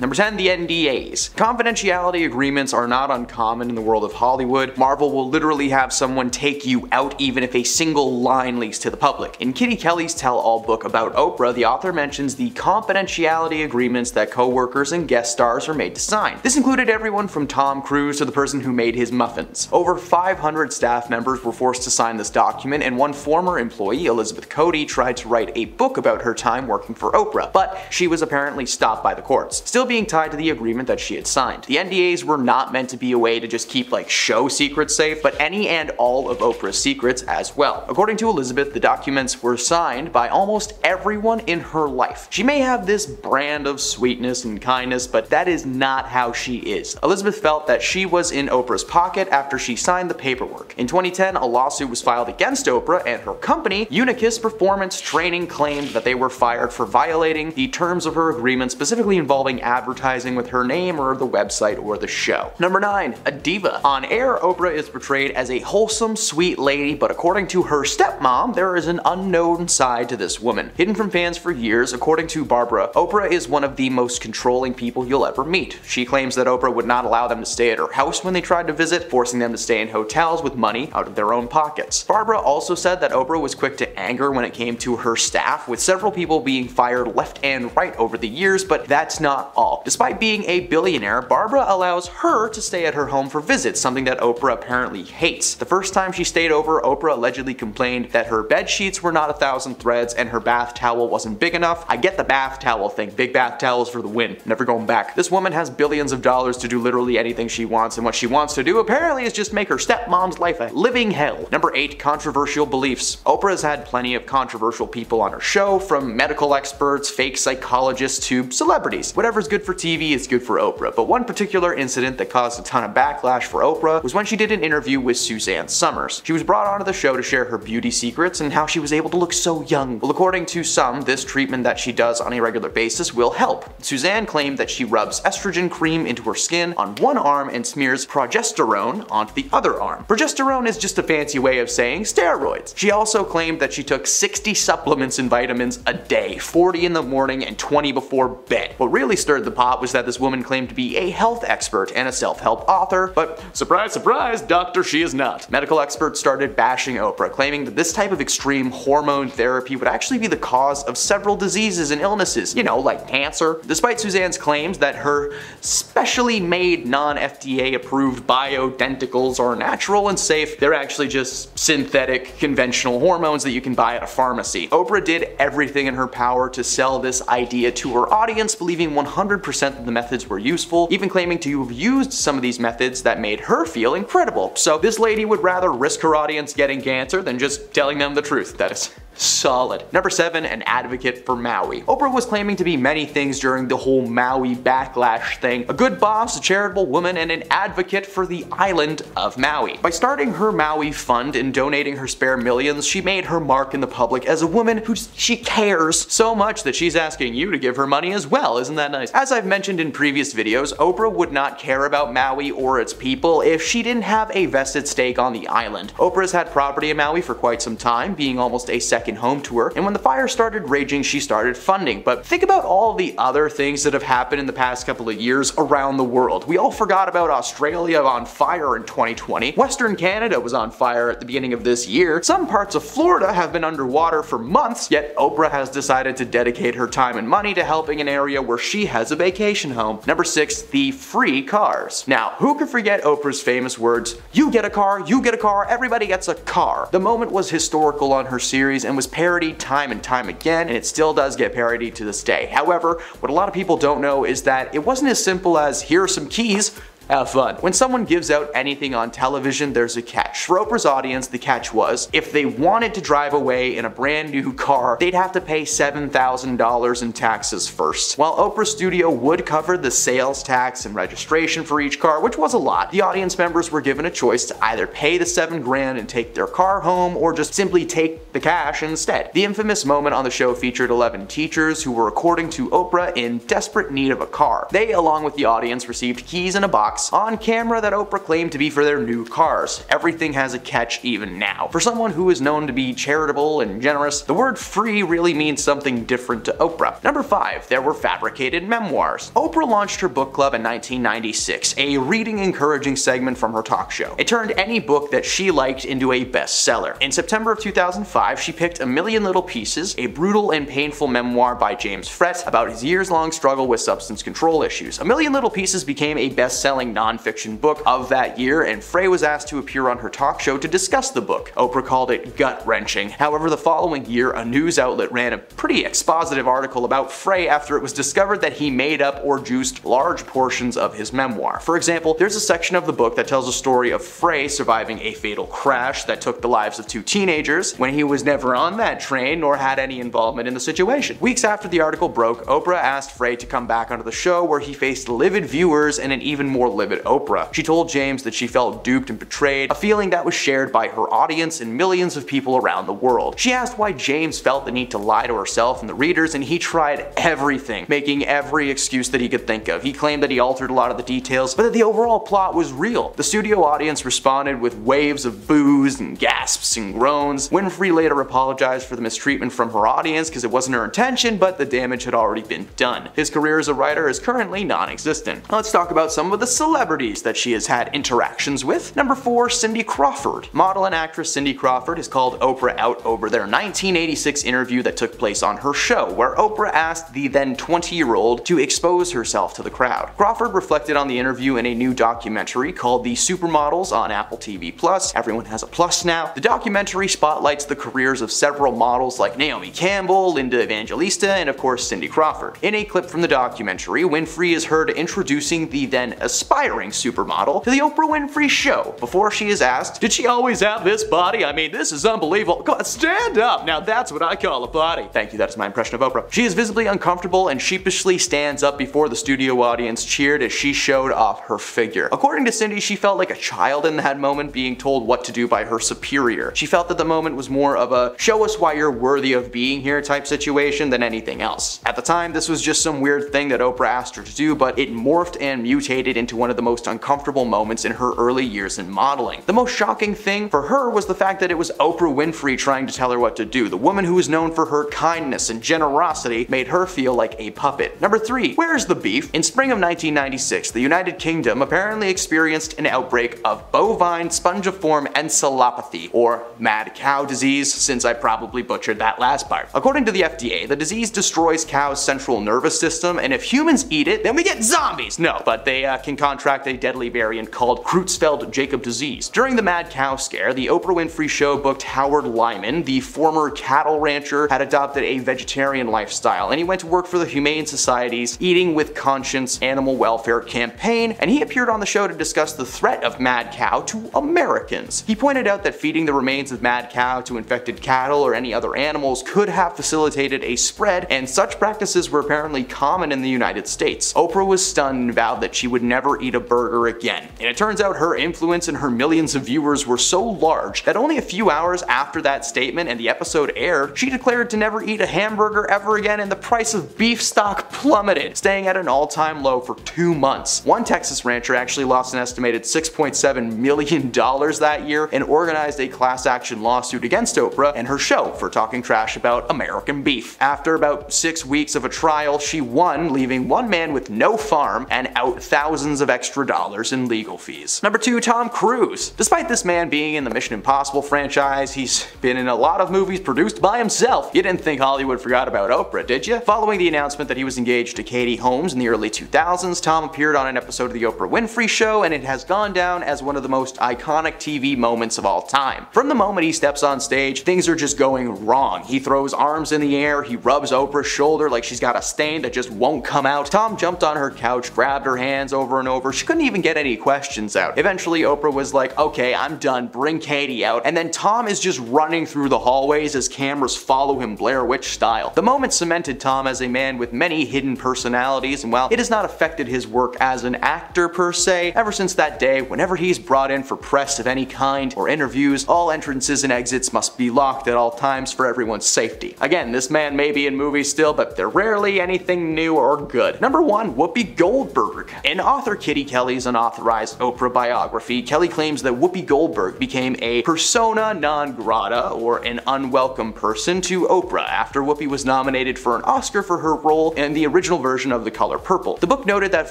Number 10, the NDAs. Confidentiality agreements are not uncommon in the world of Hollywood. Marvel will literally have someone take you out even if a single line leaks to the public. In Kitty Kelley's tell-all book about Oprah, the author mentions the confidentiality agreements that co-workers and guest stars are made to sign. This included everyone from Tom Cruise to the person who made his muffins. Over 500 staff members were forced to sign this document and one former employee, Elizabeth Cody, tried to write a book about her time working for Oprah, but she was apparently stopped by the courts, still being tied to the agreement that she had signed. The NDAs were not meant to be a way to just keep like show secrets safe, but any and all of Oprah's secrets as well. According to Elizabeth, the documents were signed by almost everyone in her life. She may have this brand of sweetness and kindness, but that is not how she is. Elizabeth felt that she was in Oprah's pocket after she signed the paperwork. In 2010, a lawsuit was filed against Oprah and her company, Unicus Performance Training claimed that they were fired for violating the terms of her agreement specifically involving advertising with her name or the website or the show. Number 9. A diva. On air, Oprah is portrayed as a wholesome, sweet lady, but according to her stepmom, there is an unknown side to this woman. Hidden from fans for years, according to Barbara, Oprah is one of the most controlling people you'll ever meet. She claims that Oprah would not allow them to stay at her house when they tried to visit, forcing them to stay in hotels with money out of their own pockets. Barbara also said that Oprah was quick to anger when it came to her staff, with several people being fired left and right over the years, but that's not all. Despite being a billionaire, Barbara allows her to stay at her home for visits, something that Oprah apparently hates. The first time she stayed over, Oprah allegedly complained that her bed sheets were not a thousand threads and her bath towel wasn't big enough. I get the bath towel thing, big bath towels for the win, never going back. This woman has billions of dollars to do literally anything she wants and what she wants to do apparently is just make her stepmom's life a living hell. Number 8. Controversial beliefs. Oprah has had plenty of controversial people on her show, from medical experts, fake psychologists to celebrities. Whatever's good for TV is good for Oprah, but one particular incident that caused a ton of backlash for Oprah was when she did an interview with Suzanne Somers. She was brought onto the show to share her beauty secrets and how she was able to look so young. Well, according to some, this treatment that she does on a regular basis will help. Suzanne claimed that she rubs estrogen cream into her skin on one arm and smears progesterone onto the other arm. Progesterone is just a fancy way of saying steroids. She also claimed that she took 60 supplements and vitamins a day, 40 in the morning and 20 before bed. What really stirred the pot was that this woman claimed to be a health expert and a self-help author, but surprise surprise, doctor she is not. Medical experts started bashing Oprah, claiming that this type of extreme hormone therapy would actually be the cause of several diseases and illnesses, you know, like cancer. Despite Suzanne's claims that her specially made non-FDA approved bioidenticals are natural and safe, they're actually just synthetic conventional hormones that you can buy at a pharmacy. Oprah did everything in her power to sell this idea to her audience, believing 100% that the methods were useful, even claiming to have used some of these methods that made her feel incredible. So this lady would rather risk her audience getting cancer than just telling them the truth. That is Solid. Number 7. An advocate for Maui. Oprah was claiming to be many things during the whole Maui backlash thing. A good boss, a charitable woman, and an advocate for the island of Maui. By starting her Maui fund and donating her spare millions, she made her mark in the public as a woman who she cares so much that she's asking you to give her money as well. Isn't that nice? As I've mentioned in previous videos, Oprah would not care about Maui or its people if she didn't have a vested stake on the island. Oprah's had property in Maui for quite some time, being almost a second home to her, and when the fire started raging, she started funding. But think about all the other things that have happened in the past couple of years around the world. We all forgot about Australia on fire in 2020. Western Canada was on fire at the beginning of this year. Some parts of Florida have been underwater for months, yet Oprah has decided to dedicate her time and money to helping an area where she has a vacation home. Number 6. The free cars. Now, who could forget Oprah's famous words, you get a car, you get a car, everybody gets a car. The moment was historical on her series and was parodied time and time again, and it still does get parodied to this day. However, what a lot of people don't know is that it wasn't as simple as here are some keys, have fun. When someone gives out anything on television, there's a catch. For Oprah's audience, the catch was, if they wanted to drive away in a brand new car, they'd have to pay $7,000 in taxes first. While Oprah's studio would cover the sales tax and registration for each car, which was a lot, the audience members were given a choice to either pay the 7 grand and take their car home, or just simply take the cash instead. The infamous moment on the show featured 11 teachers who were, according to Oprah, in desperate need of a car. They, along with the audience, received keys in a box on camera that Oprah claimed to be for their new cars. Everything has a catch even now. For someone who is known to be charitable and generous, the word free really means something different to Oprah. Number 5. There were fabricated memoirs. Oprah launched her book club in 1996, a reading encouraging segment from her talk show. It turned any book that she liked into a bestseller. In September of 2005, she picked A Million Little Pieces, a brutal and painful memoir by James Frey about his years-long struggle with substance control issues. A Million Little Pieces became a best-selling nonfiction book of that year, and Frey was asked to appear on her talk show to discuss the book. Oprah called it gut-wrenching. However, the following year, a news outlet ran a pretty expositive article about Frey after it was discovered that he made up or juiced large portions of his memoir. For example, there's a section of the book that tells a story of Frey surviving a fatal crash that took the lives of two teenagers when he was never on that train nor had any involvement in the situation. Weeks after the article broke, Oprah asked Frey to come back onto the show where he faced livid viewers and an even more livid Oprah. She told James that she felt duped and betrayed, a feeling that was shared by her audience and millions of people around the world. She asked why James felt the need to lie to herself and the readers and he tried everything, making every excuse that he could think of. He claimed that he altered a lot of the details, but that the overall plot was real. The studio audience responded with waves of boos and gasps and groans. Winfrey later apologized for the mistreatment from her audience because it wasn't her intention, but the damage had already been done. His career as a writer is currently non-existent. Let's talk about some of the celebrities that she has had interactions with. Number 4. Cindy Crawford. Model and actress Cindy Crawford has called Oprah out over their 1986 interview that took place on her show, where Oprah asked the then 20-year-old to expose herself to the crowd. Crawford reflected on the interview in a new documentary called The Supermodels on Apple TV+. Plus. Everyone has a plus now. The documentary spotlights the careers of several models like Naomi Campbell, Linda Evangelista, and of course Cindy Crawford. In a clip from the documentary, Winfrey is heard introducing the then aspiring supermodel to the Oprah Winfrey Show before she is asked, did she always have this body? I mean, this is unbelievable. Come on, stand up. Now that's what I call a body. Thank you, that is my impression of Oprah. She is visibly uncomfortable and sheepishly stands up before the studio audience cheered as she showed off her figure. According to Cindy, she felt like a child in that moment being told what to do by her superior. She felt that the moment was more of a show us why you're worthy of being here type situation than anything else. At the time, this was just some weird thing that Oprah asked her to do, but it morphed and mutated into one of the most uncomfortable moments in her early years in modeling. The most shocking thing for her was the fact that it was Oprah Winfrey trying to tell her what to do. The woman who was known for her kindness and generosity made her feel like a puppet. Number 3. Where's the beef? In spring of 1996, the United Kingdom apparently experienced an outbreak of bovine spongiform encephalopathy, or mad cow disease, since I probably butchered that last part. According to the FDA, the disease destroys cows' central nervous system, and if humans eat it, then we get zombies! No, but they uh, can contract a deadly variant called Creutzfeldt-Jakob disease. During the mad cow scare, the Oprah Winfrey Show booked Howard Lyman, the former cattle rancher, had adopted a vegetarian lifestyle, and he went to work for the Humane Society's Eating with Conscience Animal Welfare campaign, and he appeared on the show to discuss the threat of mad cow to Americans. He pointed out that feeding the remains of mad cow to infected cattle or any other animals could have facilitated a spread, and such practices were apparently common in the United States. Oprah was stunned and vowed that she would never eat a burger again. And it turns out her influence and her millions of viewers were so large that only a few hours after that statement and the episode aired, she declared to never eat a hamburger ever again and the price of beef stock plummeted, staying at an all-time low for two months. One Texas rancher actually lost an estimated $6.7 million that year and organized a class action lawsuit against Oprah and her show for talking trash about American beef. After about six weeks of a trial, she won, leaving one man with no farm and out thousands of extra dollars in legal fees. Number 2. Tom Cruise. Despite this man being in the Mission Impossible franchise, he's been in a lot of movies produced by himself. You didn't think Hollywood forgot about Oprah, did you? Following the announcement that he was engaged to Katie Holmes in the early 2000s, Tom appeared on an episode of The Oprah Winfrey Show, and it has gone down as one of the most iconic TV moments of all time. From the moment he steps on stage, things are just going wrong. He throws arms in the air, he rubs Oprah's shoulder like she's got a stain that just won't come out. Tom jumped on her couch, grabbed her hands over and over. She couldn't even get any questions out. Eventually, Oprah was like, okay, I'm done, bring Katie out. And then Tom is just running through the hallways as cameras follow him Blair Witch style. The moment cemented Tom as a man with many hidden personalities, and while it has not affected his work as an actor per se, ever since that day, whenever he's brought in for press of any kind or interviews, all entrances and exits must be locked at all times for everyone's safety. Again, this man may be in movies still, but they're rarely anything new or good. Number 1. Whoopi Goldberg An author Kitty Kelley's unauthorized Oprah biography, Kelley claims that Whoopi Goldberg became a persona non grata, or an unwelcome person, to Oprah after Whoopi was nominated for an Oscar for her role in the original version of The Color Purple. The book noted that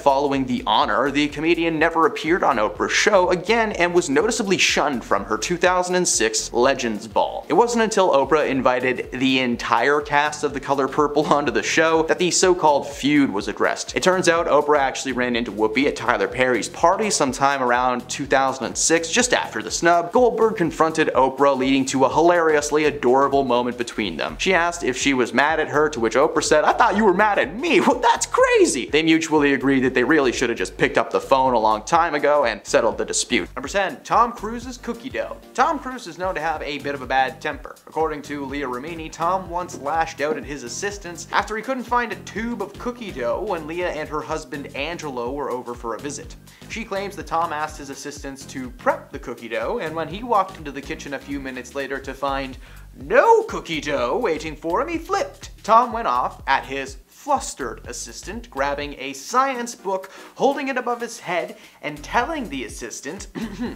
following the honor, the comedian never appeared on Oprah's show again and was noticeably shunned from her 2006 Legends Ball. It wasn't until Oprah invited the entire cast of The Color Purple onto the show that the so-called feud was addressed. It turns out Oprah actually ran into Whoopi at Tyler Perry's party sometime around 2006, just after the snub. Goldberg confronted Oprah, leading to a hilariously adorable moment between them. She asked if she was mad at her, to which Oprah said, I thought you were mad at me. Well, that's crazy. They mutually agreed that they really should have just picked up the phone a long time ago and settled the dispute. Number 10. Tom Cruise's cookie dough. Tom Cruise is known to have a bit of a bad temper. According to Leah Remini, Tom once lashed out at his assistants after he couldn't find a tube of cookie dough when Leah and her husband Angelo were over for a visit. She claims that Tom asked his assistants to prep the cookie dough, and when he walked into the kitchen a few minutes later to find no cookie dough waiting for him, he flipped. Tom went off at his flustered assistant, grabbing a science book, holding it above his head, and telling the assistant,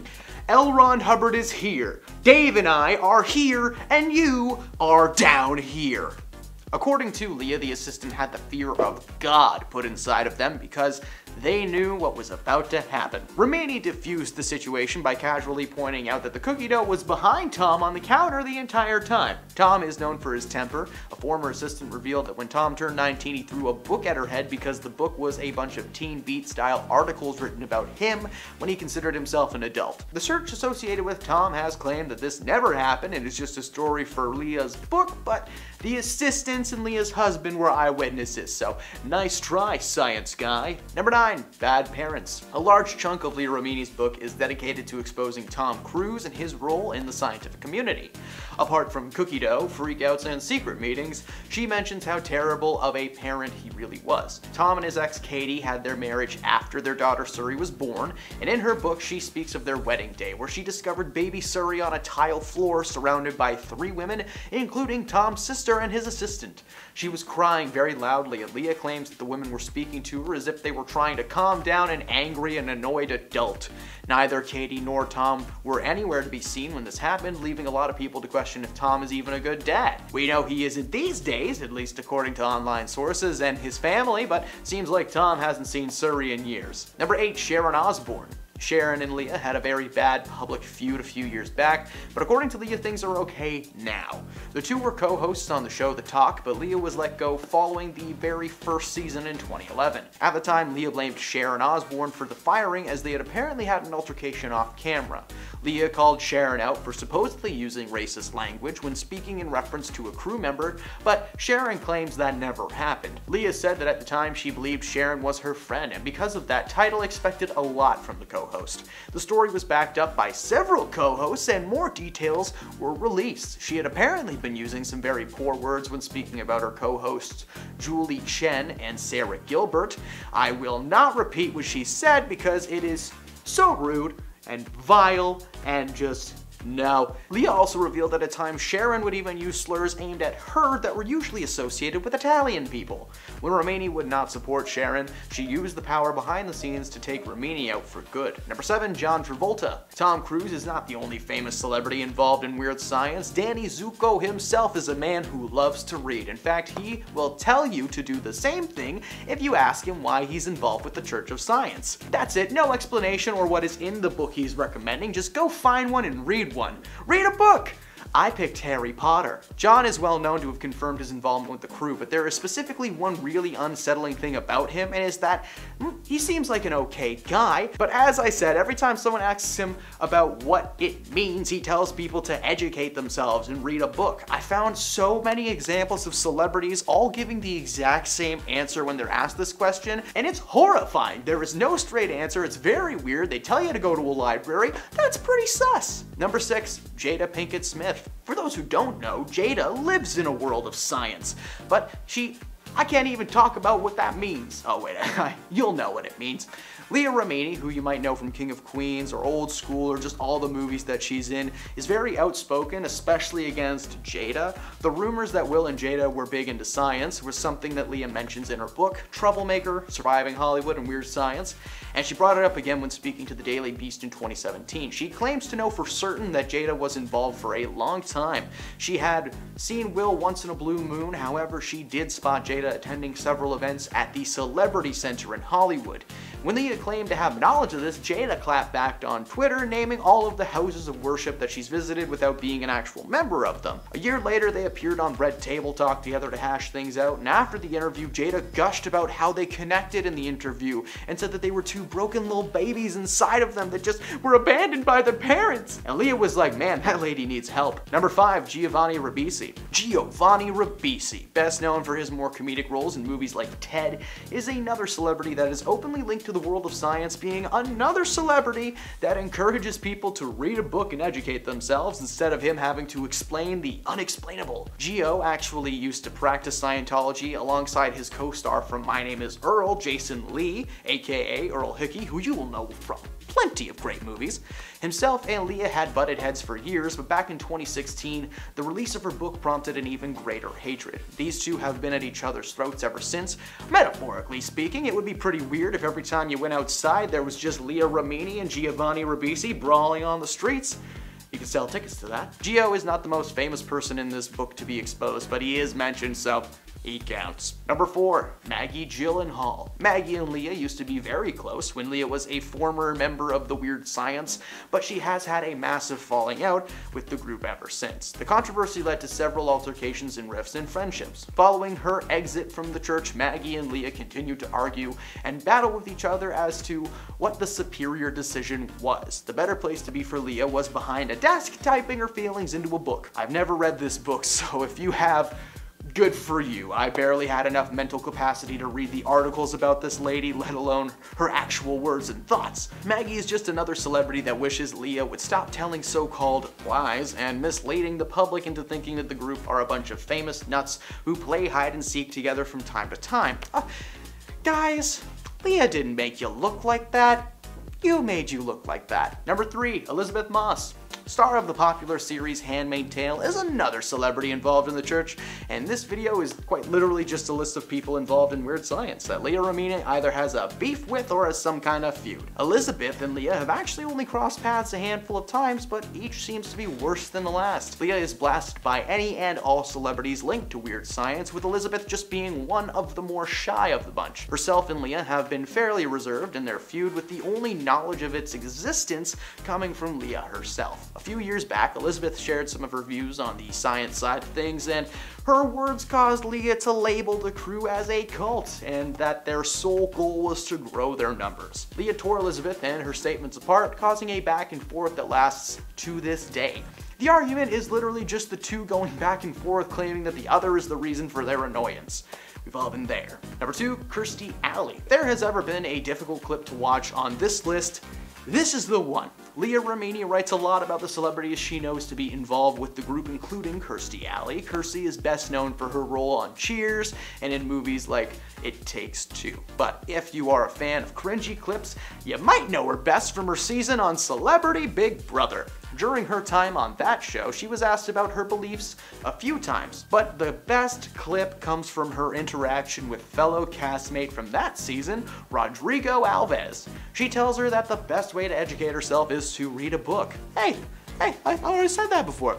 L. Ron Hubbard is here, Dave and I are here, and you are down here. According to Leah, the assistant had the fear of God put inside of them because they knew what was about to happen. Remini diffused the situation by casually pointing out that the cookie dough was behind Tom on the counter the entire time. Tom is known for his temper. A former assistant revealed that when Tom turned 19, he threw a book at her head because the book was a bunch of teen beat style articles written about him when he considered himself an adult. The search associated with Tom has claimed that this never happened and is just a story for Leah's book, but the assistants and Leah's husband were eyewitnesses, so nice try, science guy. Number 9. Bad Parents. A large chunk of Leah Remini's book is dedicated to exposing Tom Cruise and his role in the scientific community. Apart from cookie dough, freakouts, and secret meetings, she mentions how terrible of a parent he really was. Tom and his ex Katie had their marriage after their daughter Suri was born, and in her book she speaks of their wedding day where she discovered baby Suri on a tile floor surrounded by three women, including Tom's sister and his assistant. She was crying very loudly, and Leah claims that the women were speaking to her as if they were trying to calm down an angry and annoyed adult. Neither Katie nor Tom were anywhere to be seen when this happened, leaving a lot of people to question if Tom is even a good dad. We know he isn't these days, at least according to online sources and his family, but seems like Tom hasn't seen Suri in years. Number 8. Sharon Osbourne. Sharon and Leah had a very bad public feud a few years back, but according to Leah, things are okay now. The two were co-hosts on the show The Talk, but Leah was let go following the very first season in 2011. At the time, Leah blamed Sharon Osbourne for the firing as they had apparently had an altercation off camera. Leah called Sharon out for supposedly using racist language when speaking in reference to a crew member, but Sharon claims that never happened. Leah said that at the time she believed Sharon was her friend, and because of that, title expected a lot from the co-host co-host. The story was backed up by several co-hosts and more details were released. She had apparently been using some very poor words when speaking about her co-hosts Julie Chen and Sara Gilbert. I will not repeat what she said because it is so rude and vile and just no. Leah also revealed that at times Sharon would even use slurs aimed at her that were usually associated with Italian people. When Remini would not support Sharon, she used the power behind the scenes to take Remini out for good. Number 7. John Travolta. Tom Cruise is not the only famous celebrity involved in weird science. Danny Zuko himself is a man who loves to read. In fact, he will tell you to do the same thing if you ask him why he's involved with the Church of Science. That's it, no explanation or what is in the book he's recommending, just go find one and read one. Read a book! I picked Harry Potter. John is well known to have confirmed his involvement with the crew, but there is specifically one really unsettling thing about him, and is that mm, he seems like an okay guy, but as I said, every time someone asks him about what it means, he tells people to educate themselves and read a book. I found so many examples of celebrities all giving the exact same answer when they're asked this question, and it's horrifying. There is no straight answer, it's very weird, they tell you to go to a library, that's pretty sus. Number 6. Jada Pinkett Smith. For those who don't know, Jada lives in a world of science, but she I can't even talk about what that means. Oh wait, you'll know what it means. Leah Remini, who you might know from King of Queens or Old School or just all the movies that she's in, is very outspoken, especially against Jada. The rumors that Will and Jada were big into science was something that Leah mentions in her book, Troublemaker, Surviving Hollywood and Weird Science, and she brought it up again when speaking to the Daily Beast in 2017. She claims to know for certain that Jada was involved for a long time. She had seen Will once in a blue moon, however, she did spot Jada attending several events at the Celebrity Center in Hollywood. When Leah claimed to have knowledge of this, Jada clapped back on Twitter, naming all of the houses of worship that she's visited without being an actual member of them. A year later, they appeared on Red Table Talk together to hash things out, and after the interview, Jada gushed about how they connected in the interview and said that they were two broken little babies inside of them that just were abandoned by their parents. And Leah was like, man, that lady needs help. Number 5, Giovanni Ribisi. Giovanni Ribisi, best known for his more comedic roles in movies like Ted, is another celebrity that is openly linked to the world of science being another celebrity that encourages people to read a book and educate themselves instead of him having to explain the unexplainable. Geo actually used to practice Scientology alongside his co-star from My Name is Earl, Jason Lee, aka Earl Hickey, who you will know from plenty of great movies. Himself and Leah had butted heads for years, but back in 2016, the release of her book prompted an even greater hatred. These two have been at each other's throats ever since. Metaphorically speaking, it would be pretty weird if every time you went outside there was just Leah Remini and Giovanni Ribisi brawling on the streets. You can sell tickets to that. Geo is not the most famous person in this book to be exposed, but he is mentioned, so he counts. Number 4. Maggie Gyllenhaal. Maggie and Leah used to be very close when Leah was a former member of the Weird Science, but she has had a massive falling out with the group ever since. The controversy led to several altercations and rifts in friendships. Following her exit from the church, Maggie and Leah continued to argue and battle with each other as to what the superior decision was. The better place to be for Leah was behind a desk typing her feelings into a book. I've never read this book, so if you have, good for you. I barely had enough mental capacity to read the articles about this lady, let alone her actual words and thoughts. Maggie is just another celebrity that wishes Leah would stop telling so-called lies and misleading the public into thinking that the group are a bunch of famous nuts who play hide and seek together from time to time. Uh, guys, Leah didn't make you look like that. You made you look like that. Number 3. Elisabeth Moss star of the popular series Handmaid's Tale, is another celebrity involved in the church, and this video is quite literally just a list of people involved in weird science that Leah Remini either has a beef with or has some kind of feud. Elizabeth and Leah have actually only crossed paths a handful of times, but each seems to be worse than the last. Leah is blasted by any and all celebrities linked to weird science, with Elizabeth just being one of the more shy of the bunch. Herself and Leah have been fairly reserved in their feud, with the only knowledge of its existence coming from Leah herself. A few years back, Elizabeth shared some of her views on the science side of things, and her words caused Leah to label the crew as a cult, and that their sole goal was to grow their numbers. Leah tore Elizabeth and her statements apart, causing a back and forth that lasts to this day. The argument is literally just the two going back and forth claiming that the other is the reason for their annoyance. We've all been there. Number two, Kirstie Alley. There has ever been a difficult clip to watch on this list, this is the one. Leah Remini writes a lot about the celebrities she knows to be involved with the group, including Kirstie Alley. Kirstie is best known for her role on Cheers and in movies like It Takes Two. But if you are a fan of cringy clips, you might know her best from her season on Celebrity Big Brother. During her time on that show, she was asked about her beliefs a few times, but the best clip comes from her interaction with fellow castmate from that season, Rodrigo Alves. She tells her that the best way to educate herself is to read a book. Hey, hey, I already said that before.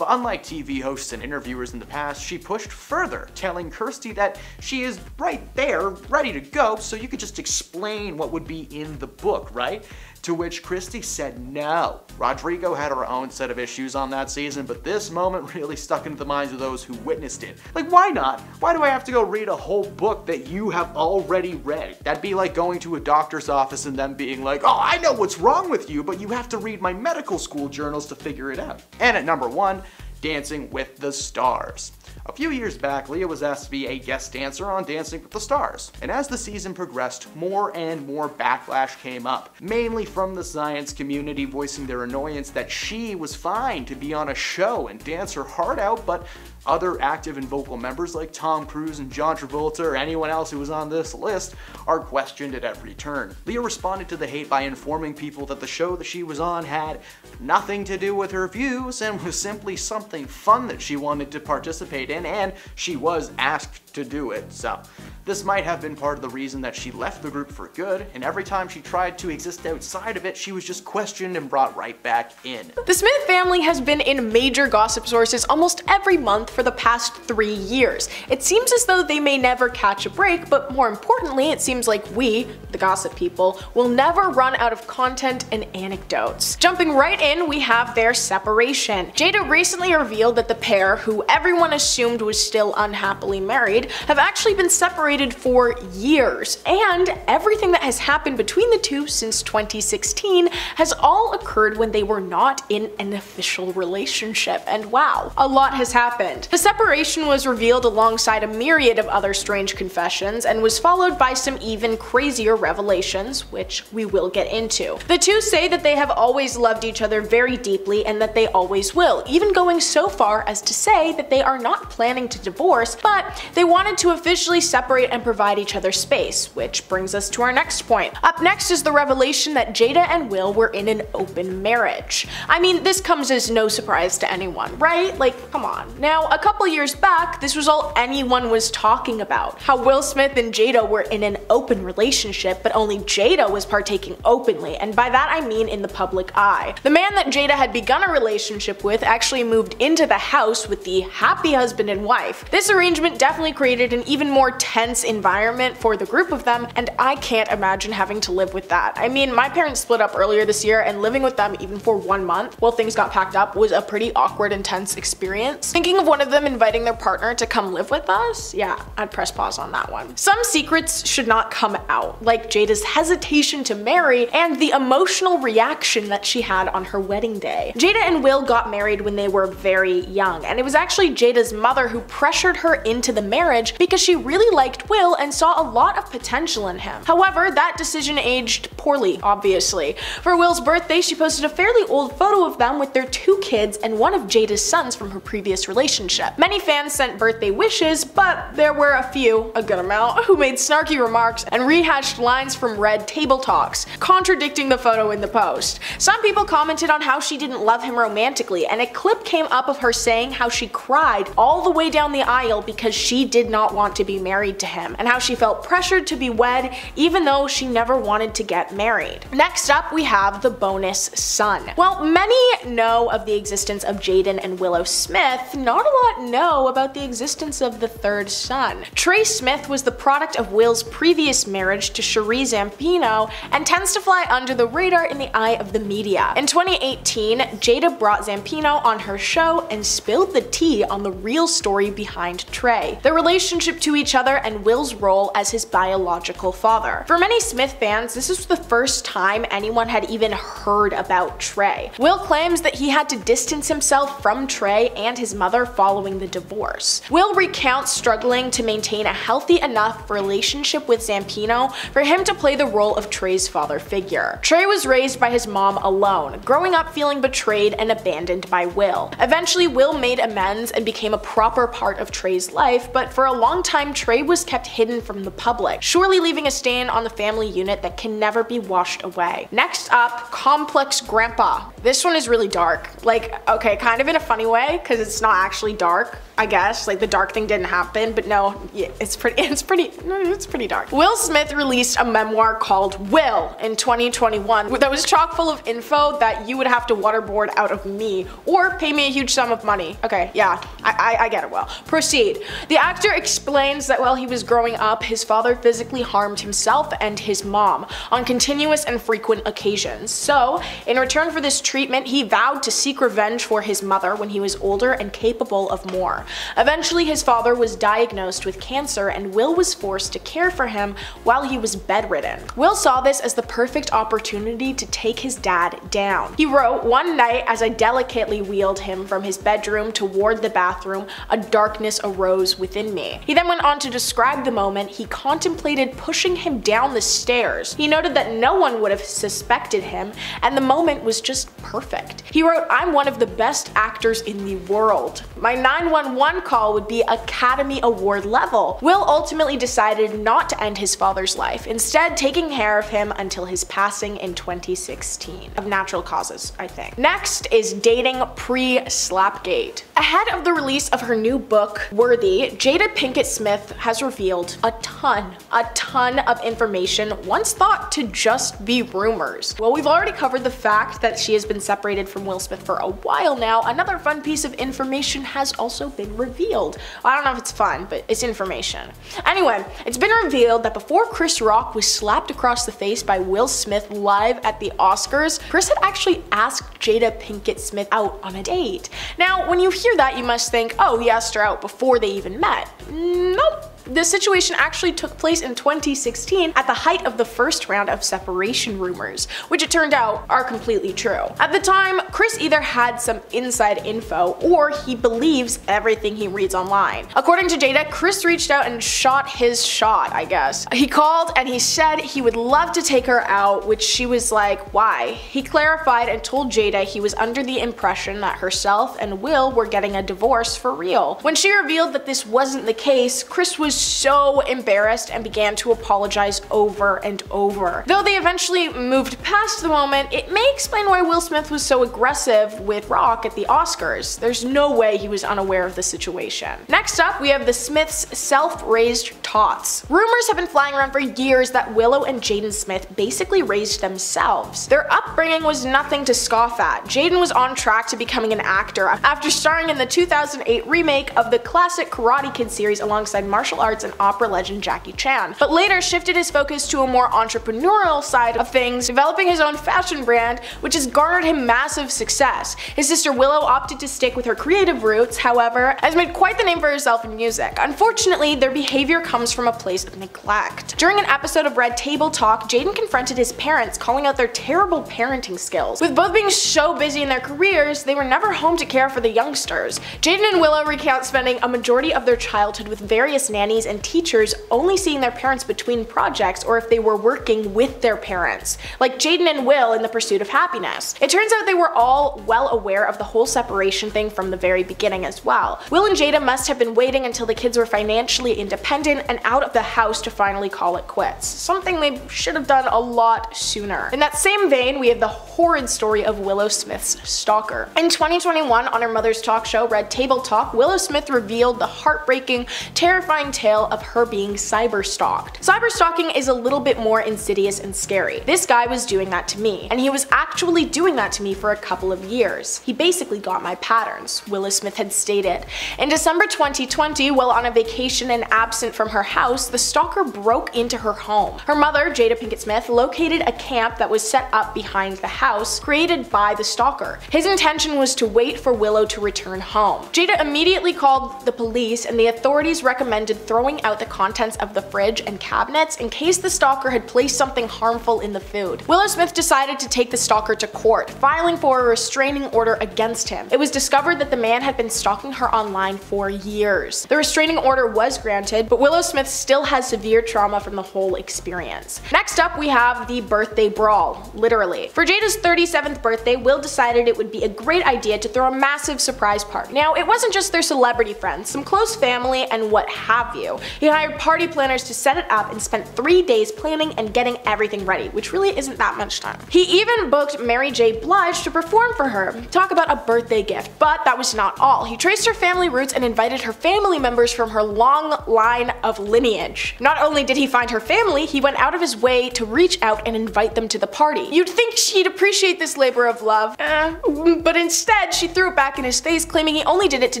But unlike TV hosts and interviewers in the past, she pushed further, telling Kirstie that she is right there, ready to go, so you could just explain what would be in the book, right? To which Kirstie said no. Rodrigo had her own set of issues on that season, but this moment really stuck into the minds of those who witnessed it. Like, why not? Why do I have to go read a whole book that you have already read? That'd be like going to a doctor's office and them being like, oh, I know what's wrong with you, but you have to read my medical school journals to figure it out. And at number one, Dancing with the Stars. A few years back, Leah was asked to be a guest dancer on Dancing with the Stars, and as the season progressed, more and more backlash came up, mainly from the science community voicing their annoyance that she was fine to be on a show and dance her heart out, but Other active and vocal members like Tom Cruise and John Travolta or anyone else who was on this list are questioned at every turn. Leah responded to the hate by informing people that the show that she was on had nothing to do with her views and was simply something fun that she wanted to participate in and she was asked to do it. So this might have been part of the reason that she left the group for good, and every time she tried to exist outside of it, she was just questioned and brought right back in. The Smith family has been in major gossip sources almost every month for the past three years. It seems as though they may never catch a break, but more importantly, it seems like we, the gossip people, will never run out of content and anecdotes. Jumping right in, we have their separation. Jada recently revealed that the pair, who everyone assumed was still unhappily married, have actually been separated for years, and everything that has happened between the two since 2016 has all occurred when they were not in an official relationship, and wow, a lot has happened. The separation was revealed alongside a myriad of other strange confessions and was followed by some even crazier revelations, which we will get into. The two say that they have always loved each other very deeply and that they always will, even going so far as to say that they are not planning to divorce, but they wanted to officially separate and provide each other space, which brings us to our next point. Up next is the revelation that Jada and Will were in an open marriage. I mean, this comes as no surprise to anyone, right? Like, come on. Now, a couple years back, this was all anyone was talking about. How Will Smith and Jada were in an open relationship, but only Jada was partaking openly, and by that I mean in the public eye. The man that Jada had begun a relationship with actually moved into the house with the happy husband and wife. This arrangement definitely created an even more tense environment for the group of them, and I can't imagine having to live with that. I mean, my parents split up earlier this year, and living with them even for one month while things got packed up was a pretty awkward and tense experience. Thinking of one of them inviting their partner to come live with us? Yeah, I'd press pause on that one. Some secrets should not come out, like Jada's hesitation to marry and the emotional reaction that she had on her wedding day. Jada and Will got married when they were very young, and it was actually Jada's mother who pressured her into the marriage because she really liked Will and saw a lot of potential in him. However, that decision aged poorly, obviously. For Will's birthday, she posted a fairly old photo of them with their two kids and one of Jada's sons from her previous relationship. Many fans sent birthday wishes, but there were a few, a good amount, who made snarky remarks and rehashed lines from Red Table Talks, contradicting the photo in the post. Some people commented on how she didn't love him romantically, and a clip came up of her saying how she cried all the way down the aisle because she did not want to be married to him, and how she felt pressured to be wed even though she never wanted to get married. Next up, we have the bonus son. Well, many know of the existence of Jaden and Willow Smith, not a lot know about the existence of the third son. Trey Smith was the product of Will's previous marriage to Sheree Zampino and tends to fly under the radar in the eye of the media. In 2018, Jada brought Zampino on her show and spilled the tea on the real story behind Trey, their relationship to each other and Will's role as his biological father. For many Smith fans, this is the first time anyone had even heard about Trey. Will claims that he had to distance himself from Trey and his mother following the divorce. Will recounts struggling to maintain a healthy enough relationship with Zampino for him to play the role of Trey's father figure. Trey was raised by his mom alone, growing up feeling betrayed and abandoned by Will. Eventually, Will made amends and became a proper part of Trey's life, but for a long time, Trey was kept hidden from the public, surely leaving a stain on the family unit that can never be washed away. Next up, Complex Grandpa. This one is really dark. Like, okay, kind of in a funny way, because it's not actually dark. I guess. Like the dark thing didn't happen, but no, it's pretty, it's pretty, it's pretty dark. Will Smith released a memoir called Will in 2021 that was chock full of info that you would have to waterboard out of me or pay me a huge sum of money. Okay, yeah, I, I, I get it, Will. Proceed. The actor explains that while he was growing up, his father physically harmed himself and his mom on continuous and frequent occasions. So, in return for this treatment, he vowed to seek revenge for his mother when he was older and capable of more. Eventually, his father was diagnosed with cancer and Will was forced to care for him while he was bedridden. Will saw this as the perfect opportunity to take his dad down. He wrote, One night, as I delicately wheeled him from his bedroom toward the bathroom, a darkness arose within me. He then went on to describe the moment he contemplated pushing him down the stairs. He noted that no one would have suspected him, and the moment was just perfect. He wrote, I'm one of the best actors in the world. My My 911 call would be Academy Award level. Will ultimately decided not to end his father's life, instead taking care of him until his passing in 2016. Of natural causes, I think. Next is dating pre-Slapgate. Ahead of the release of her new book, Worthy, Jada Pinkett Smith has revealed a ton, a ton of information once thought to just be rumors. Well, we've already covered the fact that she has been separated from Will Smith for a while now. Another fun piece of information has also been revealed. I don't know if it's fun, but it's information. Anyway, it's been revealed that before Chris Rock was slapped across the face by Will Smith live at the Oscars, Chris had actually asked Jada Pinkett Smith out on a date. Now, when you hear that, you must think, oh, he asked her out before they even met. Nope. This situation actually took place in 2016 at the height of the first round of separation rumors, which it turned out are completely true. At the time, Chris either had some inside info or he believes everything he reads online. According to Jada, Chris reached out and shot his shot, I guess. He called and he said he would love to take her out, which she was like, why? He clarified and told Jada he was under the impression that herself and Will were getting a divorce for real. When she revealed that this wasn't the case, Chris was so embarrassed and began to apologize over and over. Though they eventually moved past the moment, it may explain why Will Smith was so aggressive with Rock at the Oscars. There's no way he was unaware of the situation. Next up, we have the Smiths' self-raised tots. Rumors have been flying around for years that Willow and Jaden Smith basically raised themselves. Their upbringing was nothing to scoff at. Jaden was on track to becoming an actor after starring in the 2008 remake of the classic Karate Kid series alongside martial arts and opera legend Jackie Chan, but later shifted his focus to a more entrepreneurial side of things, developing his own fashion brand, which has garnered him massive success. His sister Willow opted to stick with her creative roots, however, has made quite the name for herself in music. Unfortunately, their behavior comes from a place of neglect. During an episode of Red Table Talk, Jaden confronted his parents, calling out their terrible parenting skills. With both being so busy in their careers, they were never home to care for the youngsters. Jaden and Willow recount spending a majority of their childhood with various nannies and teachers only seeing their parents between projects or if they were working with their parents, like Jaden and Will in The Pursuit of Happiness. It turns out they were all well aware of the whole separation thing from the very beginning as well. Will and Jada must have been waiting until the kids were financially independent and out of the house to finally call it quits, something they should have done a lot sooner. In that same vein, we have the horrid story of Willow Smith's stalker. In 2021, on her mother's talk show, Red Table Talk, Willow Smith revealed the heartbreaking, terrifying tale of her being cyber stalked. Cyber stalking is a little bit more insidious and scary. This guy was doing that to me, and he was actually doing that to me for a couple of years. He basically got my patterns, Willow Smith had stated. In December 2020, while on a vacation and absent from her house, the stalker broke into her home. Her mother, Jada Pinkett Smith, located a camp that was set up behind the house, created by the stalker. His intention was to wait for Willow to return home. Jada immediately called the police and the authorities recommended throwing out the contents of the fridge and cabinets in case the stalker had placed something harmful in the food. Willow Smith decided to take the stalker to court, filing for a restraining order against him. It was discovered that the man had been stalking her online for years. The restraining order was granted, but Willow Smith still has severe trauma from the whole experience. Next up, we have the birthday brawl, literally. For Jada's 37th birthday, Will decided it would be a great idea to throw a massive surprise party. Now, it wasn't just their celebrity friends, some close family, and what have you. He hired party planners to set it up and spent three days planning and getting everything ready, which really isn't that much time. He even booked Mary J. Blige to perform for her. Talk about a birthday gift. But that was not all. He traced her family roots and invited her family members from her long line of lineage. Not only did he find her family, he went out of his way to reach out and invite them to the party. You'd think she'd appreciate this labor of love, eh, but instead she threw it back in his face claiming he only did it to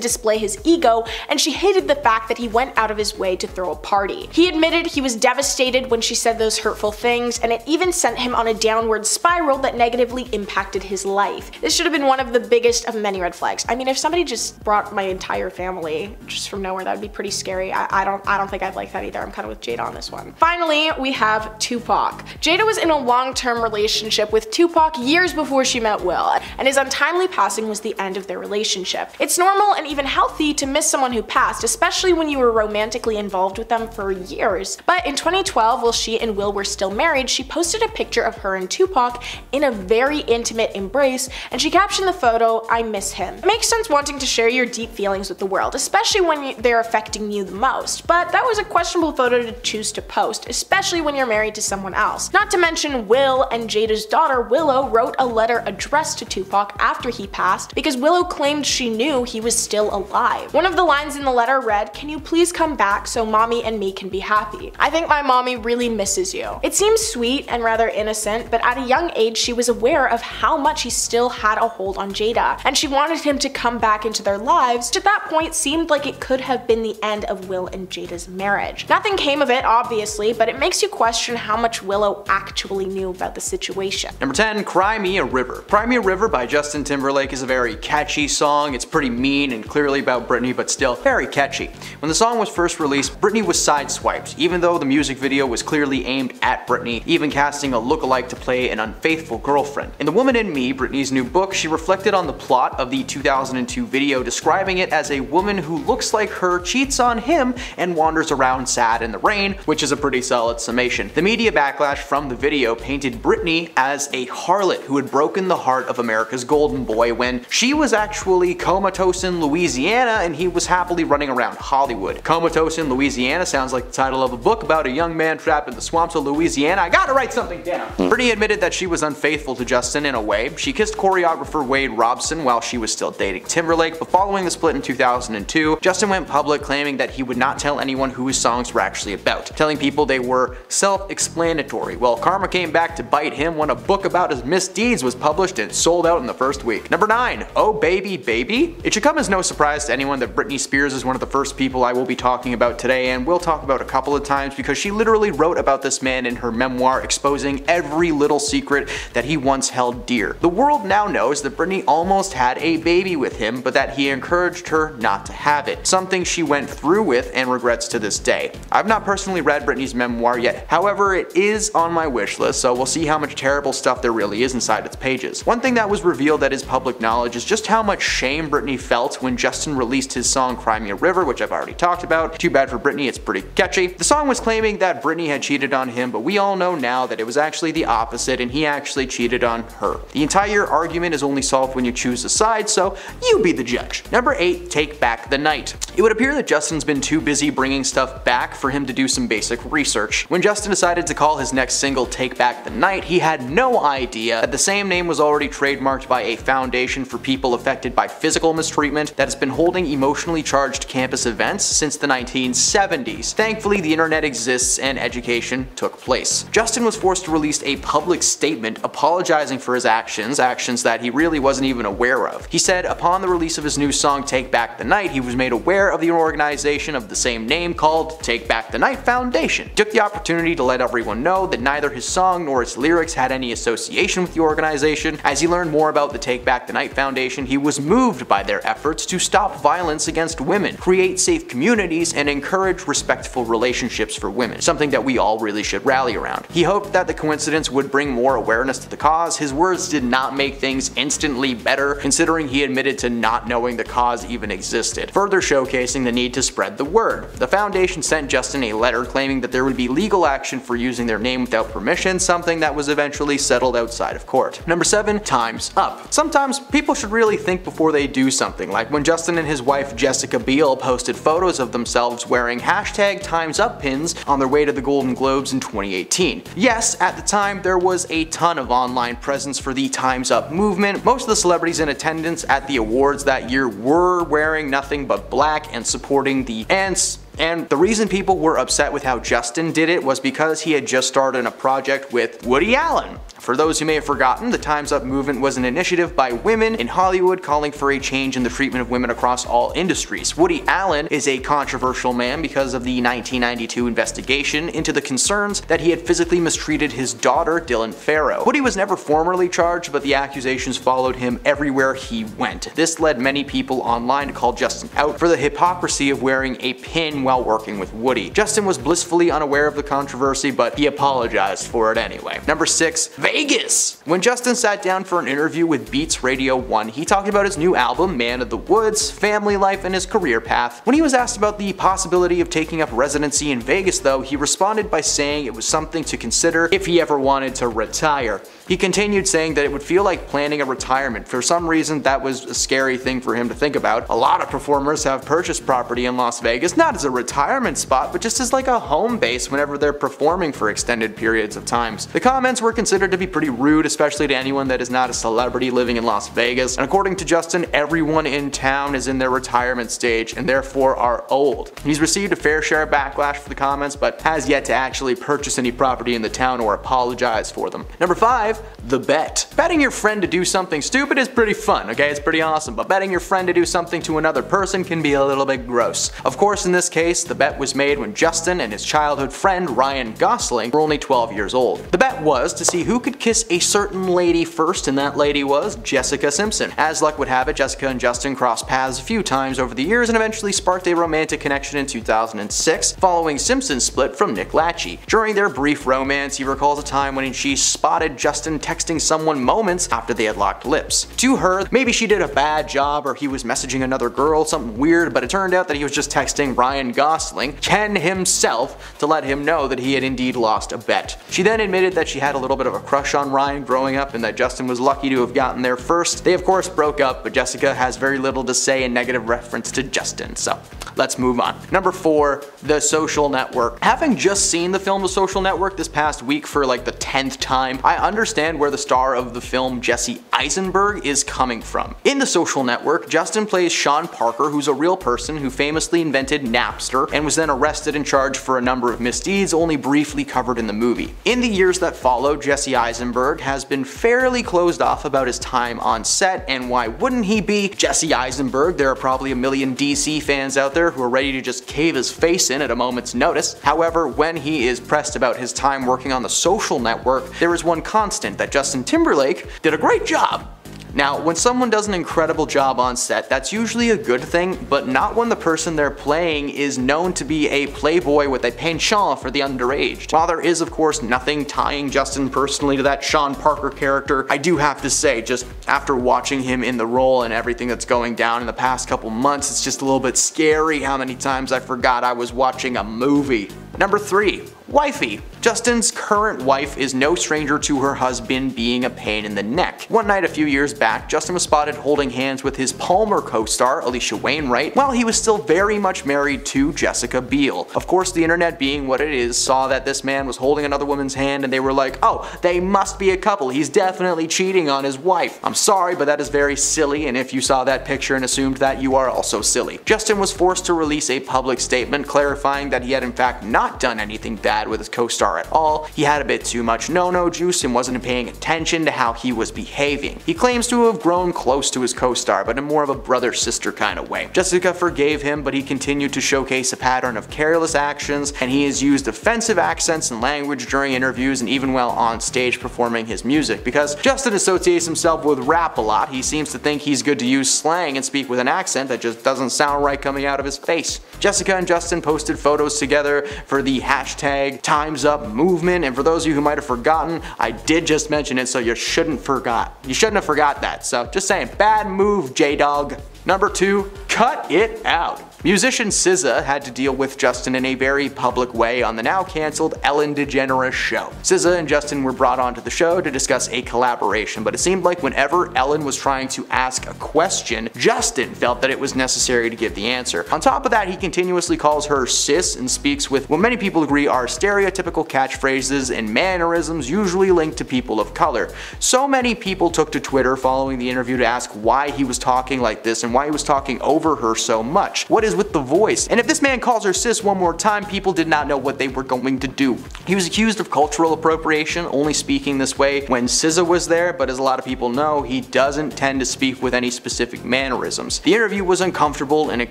display his ego and she hated the fact that he went out of his way to throw a party. He admitted he was devastated when she said those hurtful things and it even sent him on a downward spiral that negatively impacted his life. This should have been one of the biggest of many red flags. I mean if somebody just brought my entire family just from nowhere that would be pretty scary. I, I don't I don't think I'd like that either. I'm kind of with Jada on this one. Finally we have Tupac. Jada was in a long-term relationship with Tupac years before she met Will and his untimely passing was the end of their relationship. It's normal and even healthy to miss someone who passed especially when you were romantic involved with them for years. But in 2012, while she and Will were still married, she posted a picture of her and Tupac in a very intimate embrace, and she captioned the photo, I miss him. It makes sense wanting to share your deep feelings with the world, especially when they're affecting you the most, but that was a questionable photo to choose to post, especially when you're married to someone else. Not to mention Will and Jada's daughter Willow wrote a letter addressed to Tupac after he passed because Willow claimed she knew he was still alive. One of the lines in the letter read, can you please come back so mommy and me can be happy. I think my mommy really misses you. It seems sweet and rather innocent, but at a young age she was aware of how much he still had a hold on Jada, and she wanted him to come back into their lives, which at that point seemed like it could have been the end of Will and Jada's marriage. Nothing came of it, obviously, but it makes you question how much Willow actually knew about the situation. Number 10, Cry Me a River. Cry Me a River by Justin Timberlake is a very catchy song. It's pretty mean and clearly about Britney, but still very catchy. When the song was first released, Britney was sideswiped, even though the music video was clearly aimed at Britney, even casting a lookalike to play an unfaithful girlfriend. In The Woman in Me, Britney's new book, she reflected on the plot of the 2002 video, describing it as a woman who looks like her cheats on him and wanders around sad in the rain, which is a pretty solid summation. The media backlash from the video painted Britney as a harlot who had broken the heart of America's golden boy when she was actually comatose in Louisiana and he was happily running around Hollywood. Comatose in Louisiana sounds like the title of a book about a young man trapped in the swamps of Louisiana. I gotta write something down. Hmm. Britney admitted that she was unfaithful to Justin in a way. She kissed choreographer Wade Robson while she was still dating Timberlake, but following the split in 2002, Justin went public claiming that he would not tell anyone who his songs were actually about, telling people they were self-explanatory. Well, karma came back to bite him when a book about his misdeeds was published and sold out in the first week. Number 9. Oh Baby Baby? It should come as no surprise to anyone that Britney Spears is one of the first people I will be talking about today and we'll talk about a couple of times because she literally wrote about this man in her memoir exposing every little secret that he once held dear. The world now knows that Britney almost had a baby with him, but that he encouraged her not to have it, something she went through with and regrets to this day. I've not personally read Britney's memoir yet, however it is on my wish list, so we'll see how much terrible stuff there really is inside its pages. One thing that was revealed that is public knowledge is just how much shame Britney felt when Justin released his song Cry Me a River, which I've already talked about. Too bad for Britney, it's pretty catchy. The song was claiming that Britney had cheated on him, but we all know now that it was actually the opposite and he actually cheated on her. The entire argument is only solved when you choose a side, so you be the judge. Number 8. Take Back the Night. It would appear that Justin's been too busy bringing stuff back for him to do some basic research. When Justin decided to call his next single Take Back the Night, he had no idea that the same name was already trademarked by a foundation for people affected by physical mistreatment that has been holding emotionally charged campus events since the 1970s. Thankfully, the internet exists and education took place. Justin was forced to release a public statement apologizing for his actions, actions that he really wasn't even aware of. He said upon the release of his new song Take Back the Night, he was made aware of the organization of the same name called Take Back the Night Foundation. He took the opportunity to let everyone know that neither his song nor its lyrics had any association with the organization. As he learned more about the Take Back the Night Foundation, he was moved by their efforts to stop violence against women, create safe communities, and encourage respectful relationships for women, something that we all really should rally around. He hoped that the coincidence would bring more awareness to the cause. His words did not make things instantly better, considering he admitted to not knowing the cause even existed, further showcasing the need to spread the word. The foundation sent Justin a letter claiming that there would be legal action for using their name without permission, something that was eventually settled outside of court. Number 7. Time's Up. Sometimes people should really think before they do something, like when Justin and his wife Jessica Biel posted photos of themselves wearing hashtag Time's Up pins on their way to the Golden Globes in 2018. Yes, at the time there was a ton of online presence for the Time's Up movement. Most of the celebrities in attendance at the awards that year were wearing nothing but black and supporting the ants and the reason people were upset with how Justin did it was because he had just started a project with Woody Allen. For those who may have forgotten, the Time's Up movement was an initiative by women in Hollywood calling for a change in the treatment of women across all industries. Woody Allen is a controversial man because of the 1992 investigation into the concerns that he had physically mistreated his daughter, Dylan Farrow. Woody was never formally charged, but the accusations followed him everywhere he went. This led many people online to call Justin out for the hypocrisy of wearing a pin while working with Woody. Justin was blissfully unaware of the controversy, but he apologized for it anyway. Number 6. Vegas! When Justin sat down for an interview with Beats Radio 1, he talked about his new album, Man of the Woods, family life, and his career path. When he was asked about the possibility of taking up residency in Vegas though, he responded by saying it was something to consider if he ever wanted to retire. He continued saying that it would feel like planning a retirement. For some reason, that was a scary thing for him to think about. A lot of performers have purchased property in Las Vegas, not as a retirement spot, but just as like a home base whenever they're performing for extended periods of times. The comments were considered to be pretty rude, especially to anyone that is not a celebrity living in Las Vegas. And according to Justin, everyone in town is in their retirement stage and therefore are old. He's received a fair share of backlash for the comments, but has yet to actually purchase any property in the town or apologize for them. Number 5 the bet. Betting your friend to do something stupid is pretty fun, okay? It's pretty awesome, but betting your friend to do something to another person can be a little bit gross. Of course, in this case, the bet was made when Justin and his childhood friend Ryan Gosling were only 12 years old. The bet was to see who could kiss a certain lady first, and that lady was Jessica Simpson. As luck would have it, Jessica and Justin crossed paths a few times over the years and eventually sparked a romantic connection in 2006, following Simpson's split from Nick Lachey. During their brief romance, he recalls a time when she spotted Justin texting someone moments after they had locked lips. To her, maybe she did a bad job or he was messaging another girl, something weird, but it turned out that he was just texting Ryan Gosling, Ken himself, to let him know that he had indeed lost a bet. She then admitted that she had a little bit of a crush on Ryan growing up and that Justin was lucky to have gotten there first. They of course broke up, but Jessica has very little to say in negative reference to Justin, so let's move on. Number 4. The Social Network. Having just seen the film The Social Network this past week for like the 10th time, I understand where the star of the film Jesse Eisenberg is coming from. In The Social Network, Justin plays Sean Parker, who's a real person who famously invented Napster and was then arrested and charged for a number of misdeeds only briefly covered in the movie. In the years that follow, Jesse Eisenberg has been fairly closed off about his time on set, and why wouldn't he be? Jesse Eisenberg, there are probably a million DC fans out there who are ready to just cave his face in at a moment's notice. However, when he is pressed about his time working on the social network, there is one constant that Justin Timberlake did a great job. Now, when someone does an incredible job on set, that's usually a good thing, but not when the person they're playing is known to be a playboy with a penchant for the underage. While there is of course nothing tying Justin personally to that Sean Parker character, I do have to say, just after watching him in the role and everything that's going down in the past couple months, it's just a little bit scary how many times I forgot I was watching a movie. Number 3. Wifey. Justin's current wife is no stranger to her husband being a pain in the neck. One night a few years back, Justin was spotted holding hands with his Palmer co-star, Alisha Wainwright, while he was still very much married to Jessica Biel. Of course, the internet being what it is, saw that this man was holding another woman's hand and they were like, oh, they must be a couple, he's definitely cheating on his wife. I'm sorry, but that is very silly, and if you saw that picture and assumed that, you are also silly. Justin was forced to release a public statement clarifying that he had in fact not done anything bad with his co-star at all, he had a bit too much no-no juice and wasn't paying attention to how he was behaving. He claims to have grown close to his co-star, but in more of a brother-sister kind of way. Jessica forgave him, but he continued to showcase a pattern of careless actions, and he has used offensive accents and language during interviews and even while on stage performing his music. Because Justin associates himself with rap a lot, he seems to think he's good to use slang and speak with an accent that just doesn't sound right coming out of his face. Jessica and Justin posted photos together for the hashtag Times Up movement, and for those of you who might have forgotten, I did just mention it, so you shouldn't forgot. You shouldn't have forgot that. So just saying, bad move, J-Dog. Number two, cut it out. Musician SZA had to deal with Justin in a very public way on the now cancelled Ellen DeGeneres show. SZA and Justin were brought onto the show to discuss a collaboration, but it seemed like whenever Ellen was trying to ask a question, Justin felt that it was necessary to give the answer. On top of that, he continuously calls her sis and speaks with what many people agree are stereotypical catchphrases and mannerisms usually linked to people of color. So many people took to Twitter following the interview to ask why he was talking like this and why he was talking over her so much. What is with the voice? And if this man calls her sis one more time, people did not know what they were going to do. He was accused of cultural appropriation, only speaking this way when SZA was there, but as a lot of people know, he doesn't tend to speak with any specific mannerisms. The interview was uncomfortable and it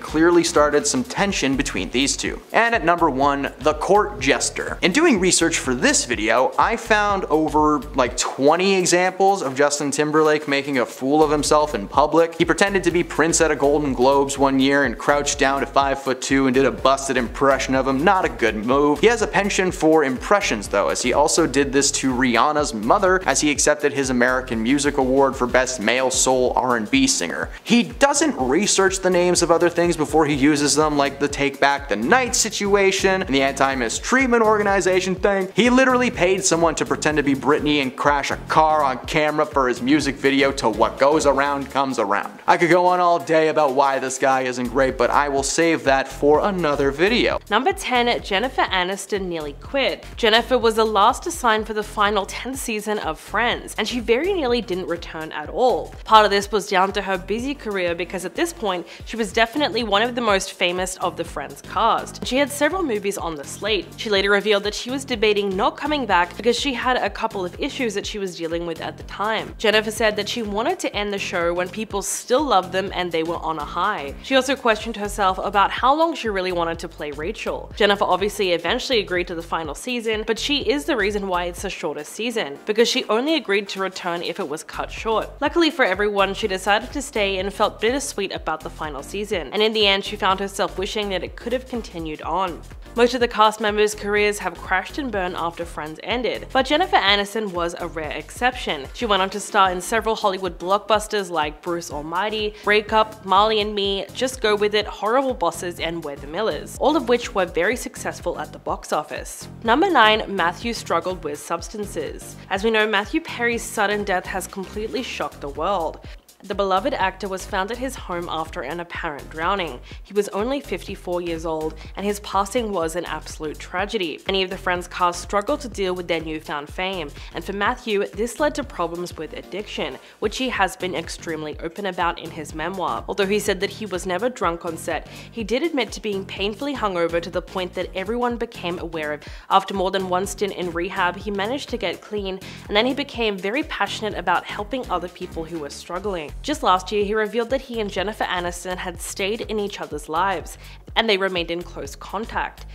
clearly started some tension between these two. And at number 1, the court jester. In doing research for this video, I found over like 20 examples of Justin Timberlake making a fool of himself in public. He pretended to be Prince at a Golden Globes one year and crouched down down to 5 foot 2 and did a busted impression of him, not a good move. He has a penchant for impressions though, as he also did this to Rihanna's mother as he accepted his American Music Award for Best Male Soul R&B Singer. He doesn't research the names of other things before he uses them, like the Take Back the Night situation and the anti-mistreatment organization thing. He literally paid someone to pretend to be Britney and crash a car on camera for his music video to What Goes Around Comes Around. I could go on all day about why this guy isn't great, but I will save that for another video. Number 10, Jennifer Aniston nearly quit. Jennifer was the last to sign for the final 10th season of Friends, and she very nearly didn't return at all. Part of this was down to her busy career because at this point, she was definitely one of the most famous of the Friends cast. She had several movies on the slate. She later revealed that she was debating not coming back because she had a couple of issues that she was dealing with at the time. Jennifer said that she wanted to end the show when people still loved them and they were on a high. She also questioned herself about how long she really wanted to play Rachel. Jennifer obviously eventually agreed to the final season, but she is the reason why it's the shortest season, because she only agreed to return if it was cut short. Luckily for everyone, she decided to stay and felt bittersweet about the final season, and in the end she found herself wishing that it could have continued on. Most of the cast members' careers have crashed and burned after Friends ended, but Jennifer Aniston was a rare exception. She went on to star in several Hollywood blockbusters like Bruce Almighty, Break Up, Marley and Me, Just Go With It, Horrible Bosses, and We're the Millers, all of which were very successful at the box office. Number 9. Matthew struggled with substances. As we know, Matthew Perry's sudden death has completely shocked the world. The beloved actor was found at his home after an apparent drowning. He was only 54 years old, and his passing was an absolute tragedy. Many of the Friends cast struggled to deal with their newfound fame, and for Matthew, this led to problems with addiction, which he has been extremely open about in his memoir. Although he said that he was never drunk on set, he did admit to being painfully hungover to the point that everyone became aware of. After more than one stint in rehab, he managed to get clean, and then he became very passionate about helping other people who were struggling. Just last year, he revealed that he and Jennifer Aniston had stayed in each other's lives, and they remained in close contact.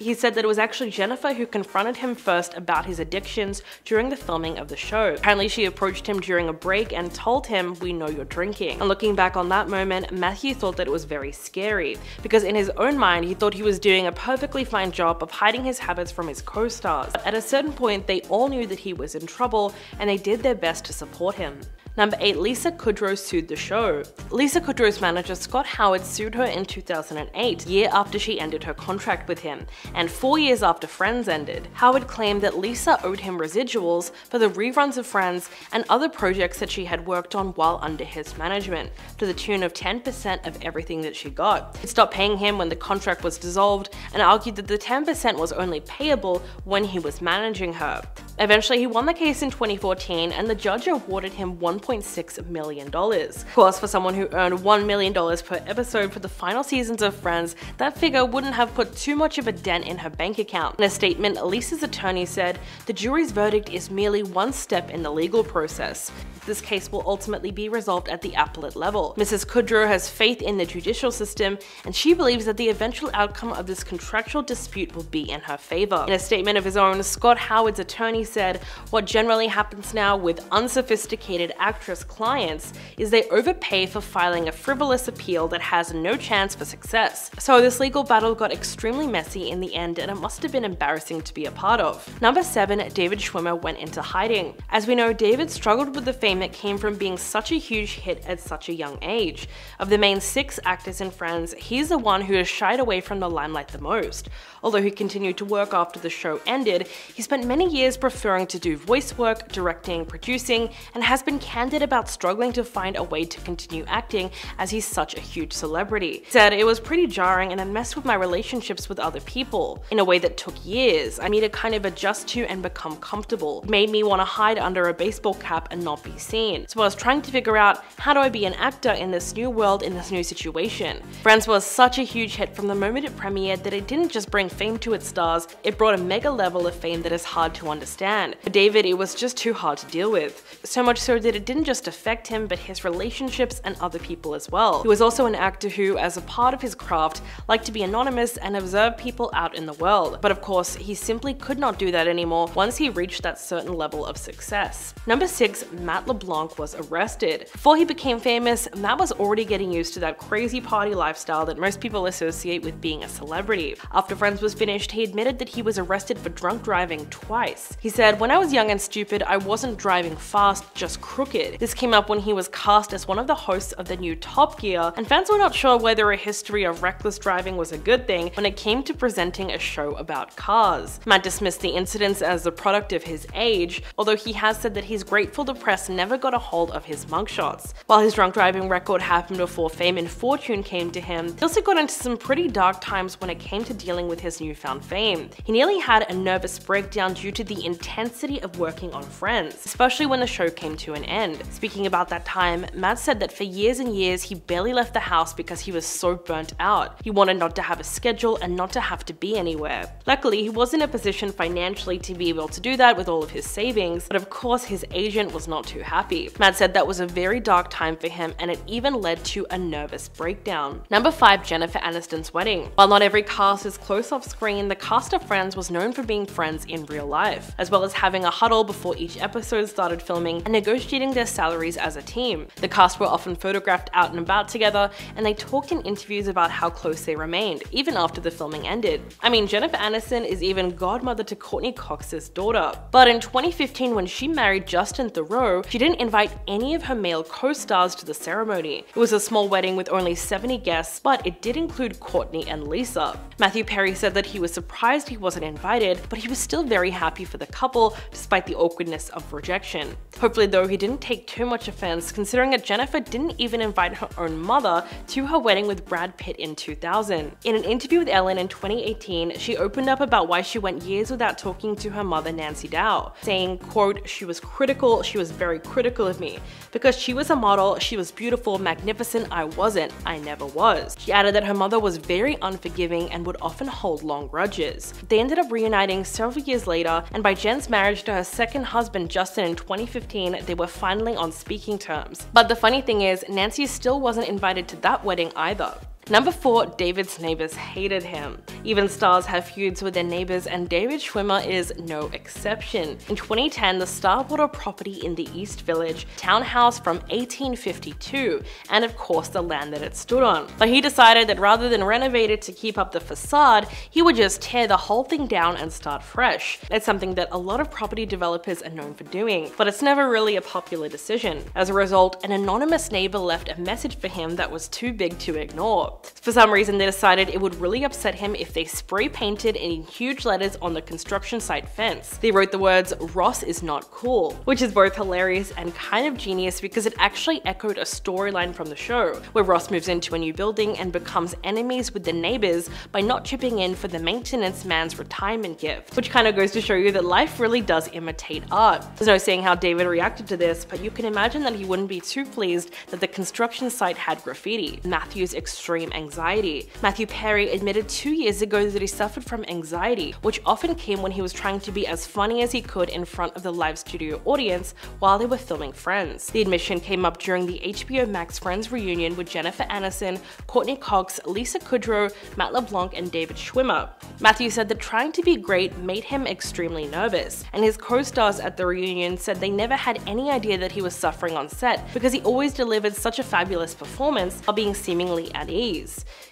He said that it was actually Jennifer who confronted him first about his addictions during the filming of the show. Apparently she approached him during a break and told him, we know you're drinking. And looking back on that moment, Matthew thought that it was very scary, because in his own mind he thought he was doing a perfectly fine job of hiding his habits from his co-stars. At a certain point they all knew that he was in trouble and they did their best to support him. Number 8. Lisa Kudrow sued the show. Lisa Kudrow's manager Scott Howard sued her in 2008, year after she ended her contract with him, and four years after Friends ended. Howard claimed that Lisa owed him residuals for the reruns of Friends and other projects that she had worked on while under his management, to the tune of 10% of everything that she got. He stopped paying him when the contract was dissolved and argued that the 10% was only payable when he was managing her. Eventually, he won the case in 2014 and the judge awarded him $1.6 million. Of course, for someone who earned $1 million per episode for the final seasons of Friends, that figure wouldn't have put too much of a dent in her bank account. In a statement, Elisa's attorney said, The jury's verdict is merely one step in the legal process. This case will ultimately be resolved at the appellate level. Mrs. Kudrow has faith in the judicial system, and she believes that the eventual outcome of this contractual dispute will be in her favor. In a statement of his own, Scott Howard's attorney said, What generally happens now with unsophisticated actress clients is they overpay for filing a frivolous appeal that has no chance for success. So this legal battle got extremely messy in the end, and it must have been embarrassing to be a part of. Number 7. David Schwimmer went into hiding. As we know, David struggled with the fame that came from being such a huge hit at such a young age. Of the main six actors in Friends, he's the one who has shied away from the limelight the most. Although he continued to work after the show ended, he spent many years preferring to do voice work, directing, producing, and has been candid about struggling to find a way to continue acting as he's such a huge celebrity. Said, it was pretty jarring and it messed with my relationships with other people in a way that took years. I need to kind of adjust to and become comfortable. It made me want to hide under a baseball cap and not be seen. So I was trying to figure out how do I be an actor in this new world, in this new situation. Friends was such a huge hit from the moment it premiered that it didn't just bring fame to its stars, it brought a mega level of fame that is hard to understand. For David, it was just too hard to deal with. So much so that it didn't just affect him, but his relationships and other people as well. He was also an actor who, as a part of his craft, liked to be anonymous and observe people out out in the world. But of course, he simply could not do that anymore once he reached that certain level of success. Number 6. Matt LeBlanc was arrested. Before he became famous, Matt was already getting used to that crazy party lifestyle that most people associate with being a celebrity. After Friends was finished, he admitted that he was arrested for drunk driving twice. He said, When I was young and stupid, I wasn't driving fast, just crooked. This came up when he was cast as one of the hosts of the new Top Gear, and fans were not sure whether a history of reckless driving was a good thing when it came to presenting a show about cars. Matt dismissed the incidents as a product of his age, although he has said that he's grateful the press never got a hold of his mugshots. While his drunk driving record happened before fame and fortune came to him, he also got into some pretty dark times when it came to dealing with his newfound fame. He nearly had a nervous breakdown due to the intensity of working on Friends, especially when the show came to an end. Speaking about that time, Matt said that for years and years he barely left the house because he was so burnt out. He wanted not to have a schedule and not to have to be anywhere. Luckily, he was in a position financially to be able to do that with all of his savings, but of course his agent was not too happy. Matt said that was a very dark time for him and it even led to a nervous breakdown. Number 5. Jennifer Aniston's wedding. While not every cast is close off screen, the cast of Friends was known for being friends in real life, as well as having a huddle before each episode started filming and negotiating their salaries as a team. The cast were often photographed out and about together, and they talked in interviews about how close they remained, even after the filming ended. I mean, Jennifer Aniston is even godmother to Courteney Cox's daughter. But in 2015, when she married Justin Theroux, she didn't invite any of her male co-stars to the ceremony. It was a small wedding with only 70 guests, but it did include Courtney and Lisa. Matthew Perry said that he was surprised he wasn't invited, but he was still very happy for the couple despite the awkwardness of rejection. Hopefully though, he didn't take too much offense considering that Jennifer didn't even invite her own mother to her wedding with Brad Pitt in 2000. In an interview with Ellen in 2018, she opened up about why she went years without talking to her mother Nancy Dow, saying, quote, she was critical, she was very critical of me. Because she was a model, she was beautiful, magnificent, I wasn't, I never was. She added that her mother was very unforgiving and would often hold long grudges. They ended up reuniting several years later, and by Jen's marriage to her second husband Justin in 2015, they were finally on speaking terms. But the funny thing is, Nancy still wasn't invited to that wedding either. Number 4. David's neighbors hated him. Even stars have feuds with their neighbors and David Schwimmer is no exception. In 2010, the star bought a property in the East Village townhouse from 1852 and of course the land that it stood on. But he decided that rather than renovate it to keep up the facade, he would just tear the whole thing down and start fresh. It's something that a lot of property developers are known for doing, but it's never really a popular decision. As a result, an anonymous neighbor left a message for him that was too big to ignore. For some reason, they decided it would really upset him if they spray painted in huge letters on the construction site fence. They wrote the words, Ross is not cool, which is both hilarious and kind of genius because it actually echoed a storyline from the show, where Ross moves into a new building and becomes enemies with the neighbors by not chipping in for the maintenance man's retirement gift, which kind of goes to show you that life really does imitate art. There's no saying how David reacted to this, but you can imagine that he wouldn't be too pleased that the construction site had graffiti. Matthew's extreme anxiety. Matthew Perry admitted two years ago that he suffered from anxiety, which often came when he was trying to be as funny as he could in front of the live studio audience while they were filming Friends. The admission came up during the HBO Max Friends reunion with Jennifer Aniston, Courteney Cox, Lisa Kudrow, Matt LeBlanc, and David Schwimmer. Matthew said that trying to be great made him extremely nervous, and his co-stars at the reunion said they never had any idea that he was suffering on set because he always delivered such a fabulous performance while being seemingly at ease.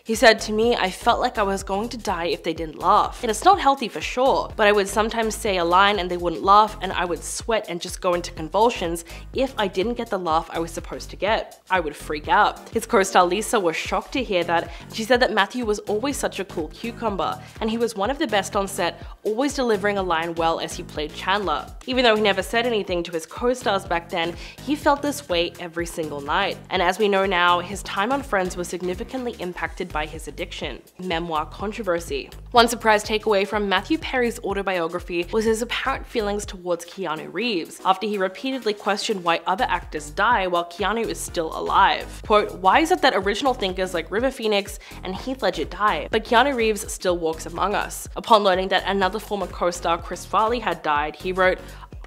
He said to me, I felt like I was going to die if they didn't laugh. And it's not healthy for sure, but I would sometimes say a line and they wouldn't laugh and I would sweat and just go into convulsions if I didn't get the laugh I was supposed to get. I would freak out. His co-star Lisa was shocked to hear that. She said that Matthew was always such a cool cucumber and he was one of the best on set, always delivering a line well as he played Chandler. Even though he never said anything to his co-stars back then, he felt this way every single night. And as we know now, his time on Friends was significantly impacted by his addiction. Memoir controversy. One surprise takeaway from Matthew Perry's autobiography was his apparent feelings towards Keanu Reeves, after he repeatedly questioned why other actors die while Keanu is still alive. Quote, why is it that original thinkers like River Phoenix and Heath Ledger die, but Keanu Reeves still walks among us? Upon learning that another former co-star Chris Farley had died, he wrote,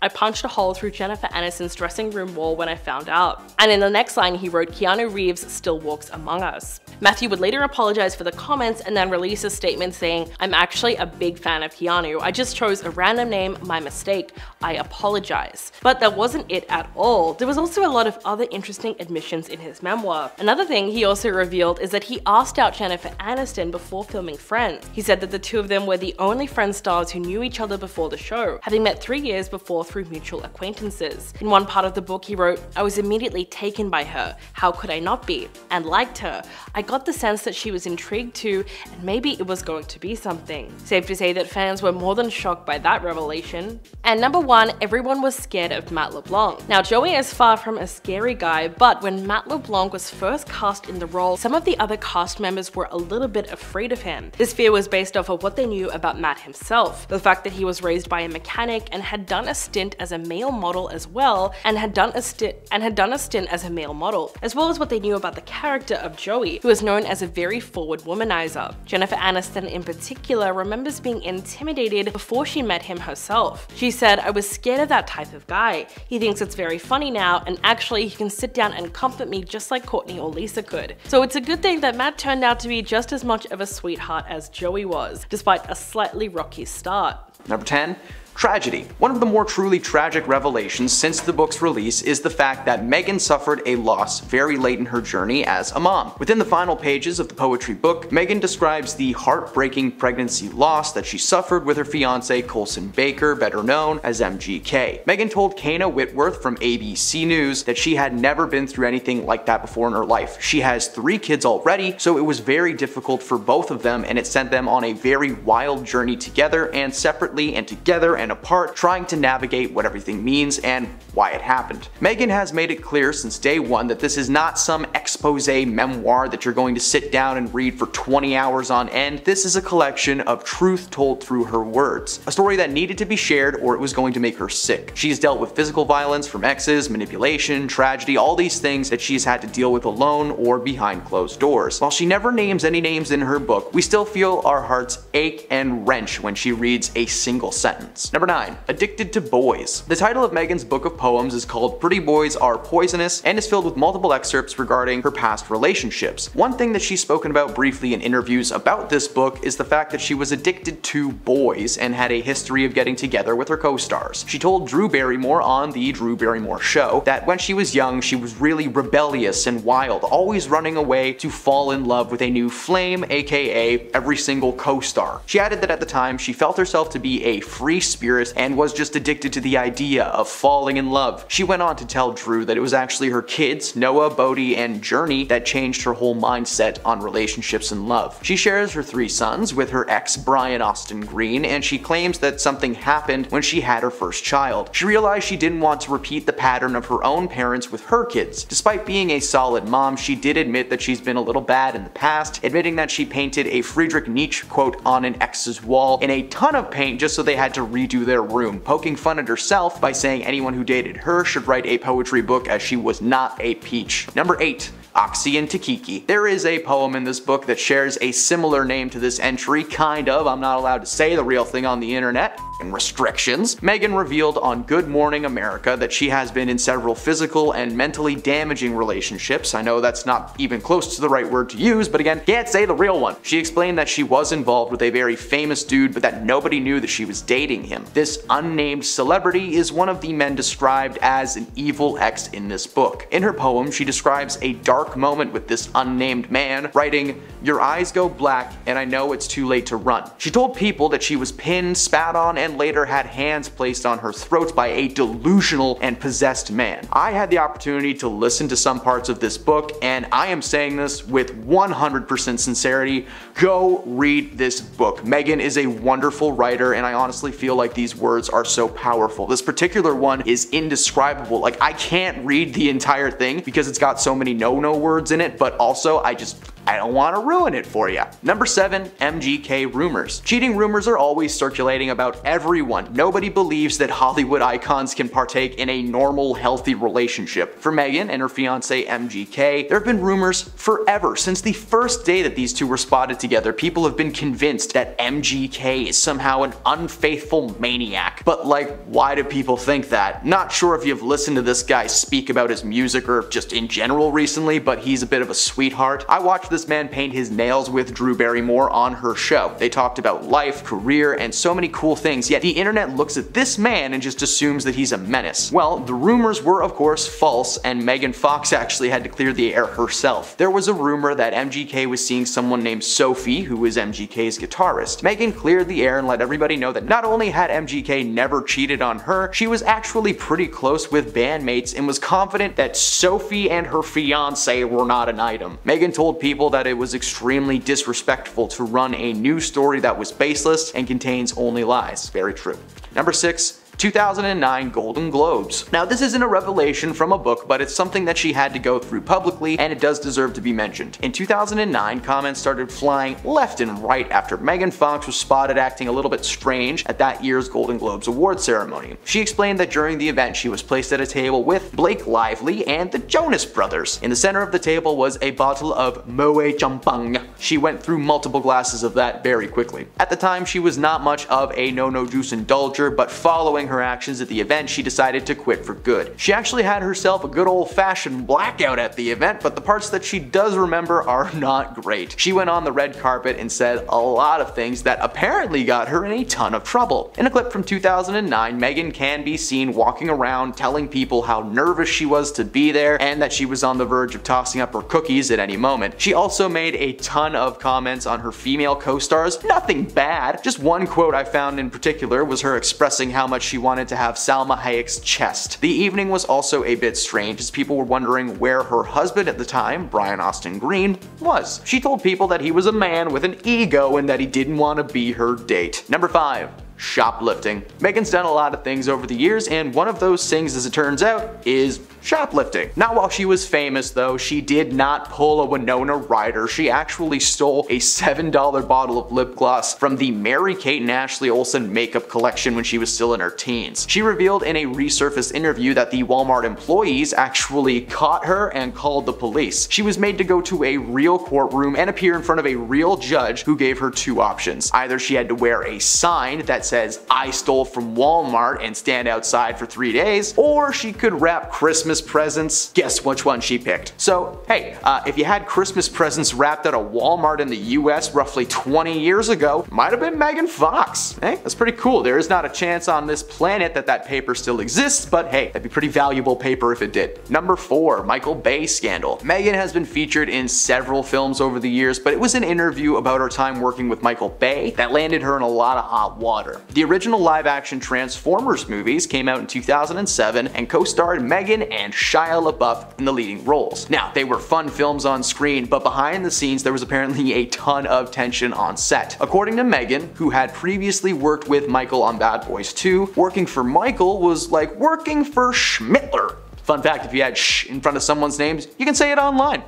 I punched a hole through Jennifer Aniston's dressing room wall when I found out. And in the next line he wrote Keanu Reeves still walks among us. Matthew would later apologize for the comments and then release a statement saying, I'm actually a big fan of Keanu, I just chose a random name, my mistake, I apologize. But that wasn't it at all. There was also a lot of other interesting admissions in his memoir. Another thing he also revealed is that he asked out Jennifer Aniston before filming Friends. He said that the two of them were the only Friends stars who knew each other before the show, having met three years before through mutual acquaintances. In one part of the book he wrote, I was immediately taken by her, how could I not be, and liked her. I got the sense that she was intrigued too, and maybe it was going to be something. Safe to say that fans were more than shocked by that revelation. And number one, everyone was scared of Matt LeBlanc. Now Joey is far from a scary guy, but when Matt LeBlanc was first cast in the role, some of the other cast members were a little bit afraid of him. This fear was based off of what they knew about Matt himself. The fact that he was raised by a mechanic and had done a stint as a male model as well, and had done a stint and had done a stint as a male model, as well as what they knew about the character of Joey, who is known as a very forward womanizer. Jennifer Aniston in particular remembers being intimidated before she met him herself. She said, I was scared of that type of guy. He thinks it's very funny now, and actually he can sit down and comfort me just like Courteney or Lisa could. So it's a good thing that Matt turned out to be just as much of a sweetheart as Joey was, despite a slightly rocky start. Number 10, Tragedy. One of the more truly tragic revelations since the book's release is the fact that Megan suffered a loss very late in her journey as a mom. Within the final pages of the poetry book, Megan describes the heartbreaking pregnancy loss that she suffered with her fiance Colson Baker, better known as MGK. Megan told Kayna Whitworth from ABC News that she had never been through anything like that before in her life. She has three kids already, so it was very difficult for both of them and it sent them on a very wild journey together and separately and together and apart, trying to navigate what everything means and why it happened. Megan has made it clear since day one that this is not some expose memoir that you're going to sit down and read for 20 hours on end. This is a collection of truth told through her words. A story that needed to be shared or it was going to make her sick. She's dealt with physical violence from exes, manipulation, tragedy, all these things that she's had to deal with alone or behind closed doors. While she never names any names in her book, we still feel our hearts ache and wrench when she reads a single sentence. Number 9. Addicted to Boys. The title of Megan's book of poems is called Pretty Boys Are Poisonous and is filled with multiple excerpts regarding her past relationships. One thing that she's spoken about briefly in interviews about this book is the fact that she was addicted to boys and had a history of getting together with her co-stars. She told Drew Barrymore on the Drew Barrymore show that when she was young she was really rebellious and wild, always running away to fall in love with a new flame aka every single co-star. She added that at the time she felt herself to be a free spirit and was just addicted to the idea of falling in love. She went on to tell Drew that it was actually her kids, Noah, Bodhi, and Journey, that changed her whole mindset on relationships and love. She shares her three sons with her ex, Brian Austin Green, and she claims that something happened when she had her first child. She realized she didn't want to repeat the pattern of her own parents with her kids. Despite being a solid mom, she did admit that she's been a little bad in the past, admitting that she painted a Friedrich Nietzsche quote on an ex's wall in a ton of paint just so they had to redo their room, poking fun at herself by saying anyone who dated her should write a poetry book as she was not a peach. Number 8. Oxy and Takiki. There is a poem in this book that shares a similar name to this entry, kind of, I'm not allowed to say the real thing on the internet, and restrictions. Megan revealed on Good Morning America that she has been in several physical and mentally damaging relationships. I know that's not even close to the right word to use, but again, can't say the real one. She explained that she was involved with a very famous dude, but that nobody knew that she was dating him. This unnamed celebrity is one of the men described as an evil ex in this book. In her poem, she describes a dark moment with this unnamed man, writing, Your eyes go black and I know it's too late to run. She told people that she was pinned, spat on, and later had hands placed on her throat by a delusional and possessed man. I had the opportunity to listen to some parts of this book, and I am saying this with 100% sincerity. Go read this book. Megan is a wonderful writer, and I honestly feel like these words are so powerful. This particular one is indescribable. Like, I can't read the entire thing because it's got so many no-no words in it, but also I just I don't want to ruin it for you. Number 7. MGK rumors. Cheating rumors are always circulating about everyone. Nobody believes that Hollywood icons can partake in a normal, healthy relationship. For Megan and her fiance MGK, there have been rumors forever. Since the first day that these two were spotted together, people have been convinced that MGK is somehow an unfaithful maniac. But like, why do people think that? Not sure if you've listened to this guy speak about his music or just in general recently, but he's a bit of a sweetheart. I watched this man paint his nails with Drew Barrymore on her show. They talked about life, career, and so many cool things, yet the internet looks at this man and just assumes that he's a menace. Well, the rumors were of course false, and Megan Fox actually had to clear the air herself. There was a rumor that MGK was seeing someone named Sophie, who is MGK's guitarist. Megan cleared the air and let everybody know that not only had MGK never cheated on her, she was actually pretty close with bandmates and was confident that Sophie and her fiance were not an item. Megan told people that it was extremely disrespectful to run a news story that was baseless and contains only lies. Very true. Number 6. 2009 Golden Globes. Now this isn't a revelation from a book, but it's something that she had to go through publicly and it does deserve to be mentioned. In 2009, comments started flying left and right after Megan Fox was spotted acting a little bit strange at that year's Golden Globes award ceremony. She explained that during the event she was placed at a table with Blake Lively and the Jonas Brothers. In the center of the table was a bottle of Moe Champagne. She went through multiple glasses of that very quickly. At the time, she was not much of a no-no juice indulger, but following her actions at the event, she decided to quit for good. She actually had herself a good old fashioned blackout at the event, but the parts that she does remember are not great. She went on the red carpet and said a lot of things that apparently got her in a ton of trouble. In a clip from 2009, Megan can be seen walking around telling people how nervous she was to be there and that she was on the verge of tossing up her cookies at any moment. She also made a ton of comments on her female co-stars, nothing bad. Just one quote I found in particular was her expressing how much she wanted to have Salma Hayek's chest. The evening was also a bit strange as people were wondering where her husband at the time, Brian Austin Green, was. She told people that he was a man with an ego and that he didn't want to be her date. Number 5 shoplifting. Megan's done a lot of things over the years, and one of those things, as it turns out, is shoplifting. Not while she was famous though, she did not pull a Winona Ryder, she actually stole a $7 bottle of lip gloss from the Mary-Kate and Ashley Olsen makeup collection when she was still in her teens. She revealed in a resurfaced interview that the Walmart employees actually caught her and called the police. She was made to go to a real courtroom and appear in front of a real judge who gave her two options. Either she had to wear a sign that says, I stole from Walmart and stand outside for three days, or she could wrap Christmas presents. Guess which one she picked. So, hey, uh, if you had Christmas presents wrapped at a Walmart in the US roughly 20 years ago, might have been Megan Fox. Hey, that's pretty cool. There is not a chance on this planet that that paper still exists, but hey, that'd be pretty valuable paper if it did. Number 4. Michael Bay Scandal. Megan has been featured in several films over the years, but it was an interview about her time working with Michael Bay that landed her in a lot of hot water. The original live-action Transformers movies came out in 2007 and co-starred Megan and Shia LaBeouf in the leading roles. Now, they were fun films on screen, but behind the scenes there was apparently a ton of tension on set. According to Megan, who had previously worked with Michael on Bad Boys 2, working for Michael was like working for Schmittler. Fun fact, if you had sh in front of someone's names, you can say it online.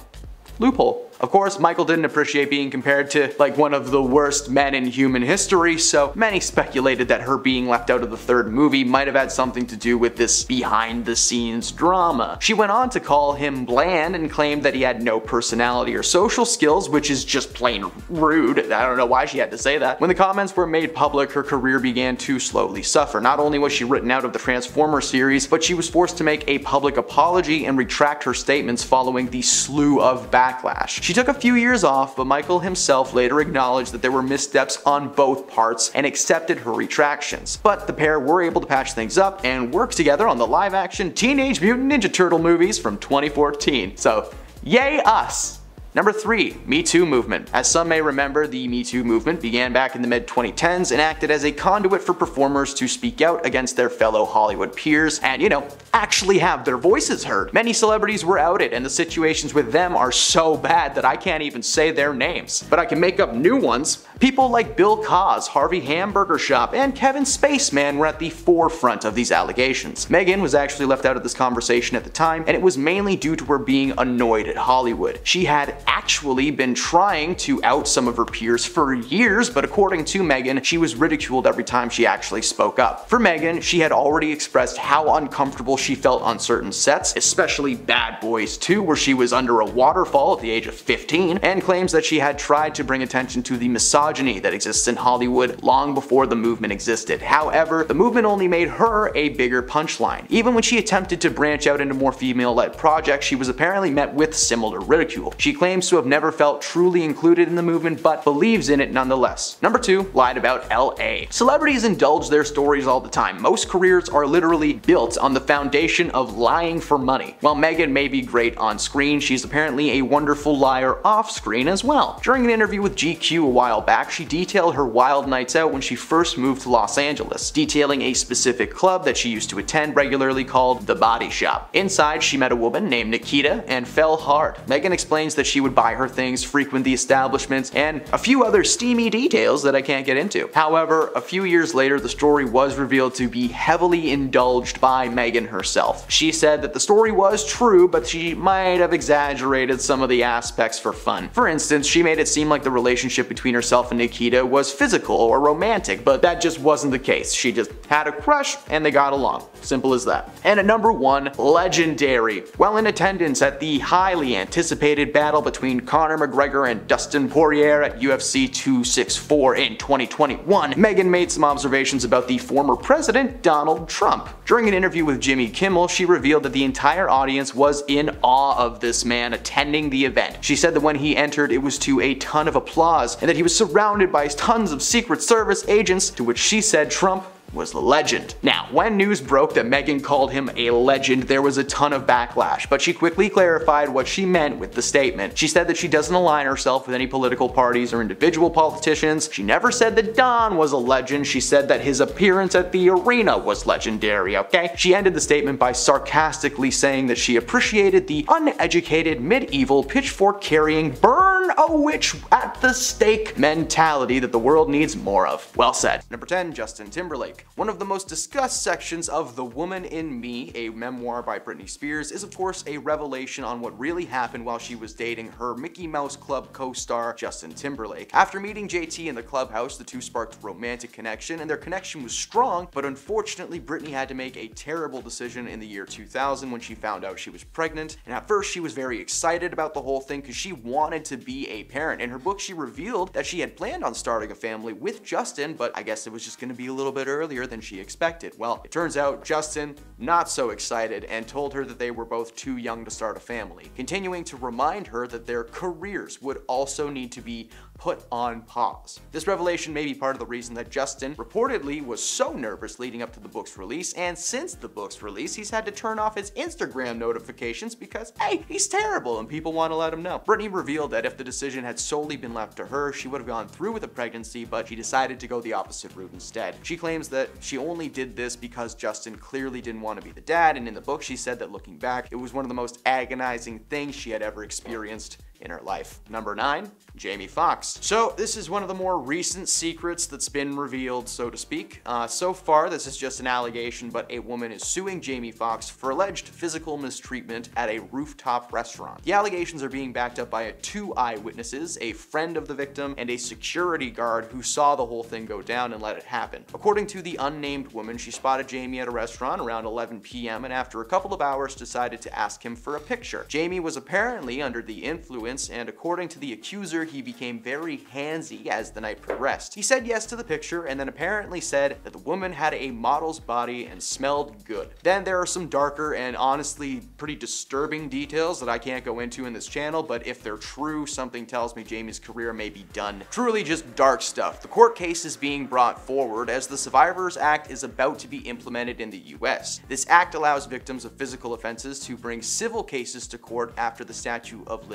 Loophole. Of course, Michael didn't appreciate being compared to like one of the worst men in human history, so many speculated that her being left out of the third movie might have had something to do with this behind the scenes drama. She went on to call him bland and claimed that he had no personality or social skills, which is just plain rude. I don't know why she had to say that. When the comments were made public, her career began to slowly suffer. Not only was she written out of the Transformer series, but she was forced to make a public apology and retract her statements following the slew of backlash. She took a few years off, but Michael himself later acknowledged that there were missteps on both parts and accepted her retractions. But the pair were able to patch things up and work together on the live action Teenage Mutant Ninja Turtle movies from 2014. So, yay us! Number 3. Me Too Movement. As some may remember, the Me Too movement began back in the mid 2010s and acted as a conduit for performers to speak out against their fellow Hollywood peers and, you know, actually have their voices heard. Many celebrities were outed and the situations with them are so bad that I can't even say their names. But I can make up new ones. People like Bill Cos, Harvey Hamburger Shop, and Kevin Spaceman were at the forefront of these allegations. Megan was actually left out of this conversation at the time, and it was mainly due to her being annoyed at Hollywood. She had actually been trying to out some of her peers for years, but according to Megan, she was ridiculed every time she actually spoke up. For Megan, she had already expressed how uncomfortable she felt on certain sets, especially Bad Boys 2, where she was under a waterfall at the age of 15, and claims that she had tried to bring attention to the misogyny that exists in Hollywood long before the movement existed. However, the movement only made her a bigger punchline. Even when she attempted to branch out into more female-led projects, she was apparently met with similar ridicule. She claims to have never felt truly included in the movement, but believes in it nonetheless. Number 2. Lied about LA. Celebrities indulge their stories all the time. Most careers are literally built on the foundation of lying for money. While Megan may be great on screen, she's apparently a wonderful liar off screen as well. During an interview with GQ a while back, she detailed her wild nights out when she first moved to Los Angeles, detailing a specific club that she used to attend regularly called The Body Shop. Inside, she met a woman named Nikita and fell hard. Megan explains that she would buy her things, frequent the establishments, and a few other steamy details that I can't get into. However, a few years later, the story was revealed to be heavily indulged by Megan herself. She said that the story was true, but she might have exaggerated some of the aspects for fun. For instance, she made it seem like the relationship between herself and Nikita was physical or romantic, but that just wasn't the case. She just had a crush and they got along. Simple as that. And at number one, legendary. While in attendance at the highly anticipated battle between Conor McGregor and Dustin Poirier at UFC 264 in 2021, Megan made some observations about the former president, Donald Trump. During an interview with Jimmy Kimmel, she revealed that the entire audience was in awe of this man attending the event. She said that when he entered, it was to a ton of applause, and that he was surrounded by tons of Secret Service agents, to which she said Trump was the legend. Now, when news broke that Megan called him a legend, there was a ton of backlash, but she quickly clarified what she meant with the statement. She said that she doesn't align herself with any political parties or individual politicians. She never said that Don was a legend, she said that his appearance at the arena was legendary, okay? She ended the statement by sarcastically saying that she appreciated the uneducated, medieval, pitchfork-carrying, burn a witch at the stake mentality that the world needs more of. Well said. Number 10, Justin Timberlake. One of the most discussed sections of The Woman in Me, a memoir by Britney Spears, is of course a revelation on what really happened while she was dating her Mickey Mouse Club co-star Justin Timberlake. After meeting JT in the clubhouse, the two sparked a romantic connection, and their connection was strong, but unfortunately Britney had to make a terrible decision in the year 2000 when she found out she was pregnant, and at first she was very excited about the whole thing because she wanted to be a parent. In her book she revealed that she had planned on starting a family with Justin, but I guess it was just going to be a little bit earlier earlier than she expected. Well, it turns out Justin, not so excited, and told her that they were both too young to start a family, continuing to remind her that their careers would also need to be put on pause. This revelation may be part of the reason that Justin reportedly was so nervous leading up to the book's release, and since the book's release, he's had to turn off his Instagram notifications because, hey, he's terrible and people want to let him know. Britney revealed that if the decision had solely been left to her, she would have gone through with the pregnancy, but she decided to go the opposite route instead. She claims that she only did this because Justin clearly didn't want to be the dad, and in the book she said that looking back, it was one of the most agonizing things she had ever experienced in her life. Number 9. Jamie Foxx. So this is one of the more recent secrets that's been revealed, so to speak. Uh, so far, this is just an allegation, but a woman is suing Jamie Foxx for alleged physical mistreatment at a rooftop restaurant. The allegations are being backed up by two eyewitnesses, a friend of the victim, and a security guard who saw the whole thing go down and let it happen. According to the unnamed woman, she spotted Jamie at a restaurant around 11 p.m. and after a couple of hours decided to ask him for a picture. Jamie was apparently under the influence, and according to the accuser, he became very handsy as the night progressed. He said yes to the picture and then apparently said that the woman had a model's body and smelled good. Then there are some darker and honestly pretty disturbing details that I can't go into in this channel, but if they're true, something tells me Jamie's career may be done. Truly just dark stuff. The court case is being brought forward as the Survivors Act is about to be implemented in the US. This act allows victims of physical offenses to bring civil cases to court after the statute of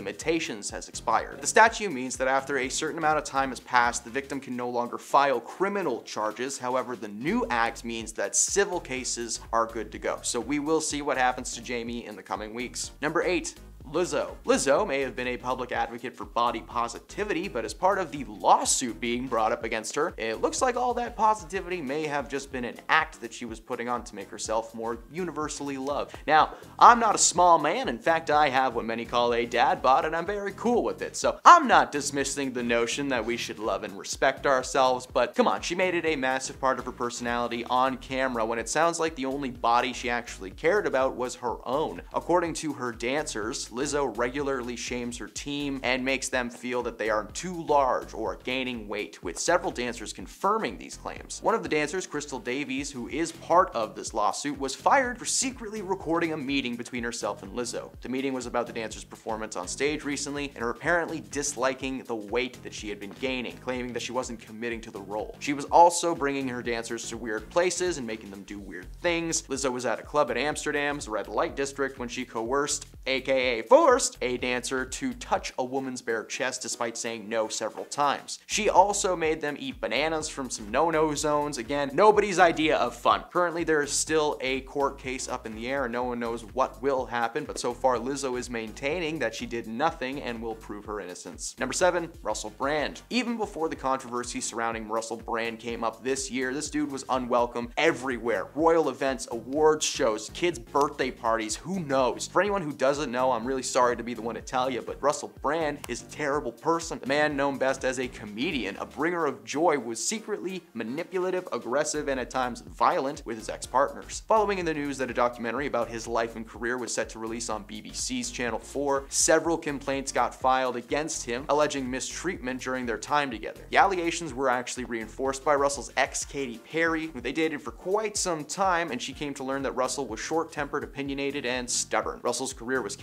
has expired. The statute means that after a certain amount of time has passed, the victim can no longer file criminal charges. However, the new act means that civil cases are good to go. So we will see what happens to Jamie in the coming weeks. Number 8. Lizzo. Lizzo may have been a public advocate for body positivity, but as part of the lawsuit being brought up against her, it looks like all that positivity may have just been an act that she was putting on to make herself more universally loved. Now, I'm not a small man. In fact, I have what many call a dad bod, and I'm very cool with it. So I'm not dismissing the notion that we should love and respect ourselves, but come on, she made it a massive part of her personality on camera when it sounds like the only body she actually cared about was her own. According to her dancers, Lizzo regularly shames her team and makes them feel that they are too large or gaining weight, with several dancers confirming these claims. One of the dancers, Crystal Davies, who is part of this lawsuit, was fired for secretly recording a meeting between herself and Lizzo. The meeting was about the dancer's performance on stage recently and her apparently disliking the weight that she had been gaining, claiming that she wasn't committing to the role. She was also bringing her dancers to weird places and making them do weird things. Lizzo was at a club in Amsterdam's red light district when she coerced, aka forced, a dancer to touch a woman's bare chest despite saying no several times. She also made them eat bananas from some no-no zones. Again, nobody's idea of fun. Currently, there is still a court case up in the air and no one knows what will happen, but so far Lizzo is maintaining that she did nothing and will prove her innocence. Number seven, Russell Brand. Even before the controversy surrounding Russell Brand came up this year, this dude was unwelcome everywhere. Royal events, awards shows, kids' birthday parties, who knows? For anyone who doesn't know, I'm really sorry to be the one to tell you, but Russell Brand is a terrible person. The man known best as a comedian, a bringer of joy, was secretly manipulative, aggressive, and at times violent with his ex-partners. Following in the news that a documentary about his life and career was set to release on BBC's Channel 4, several complaints got filed against him, alleging mistreatment during their time together. The allegations were actually reinforced by Russell's ex, Katy Perry, who they dated for quite some time, and she came to learn that Russell was short-tempered, opinionated, and stubborn. Russell's career was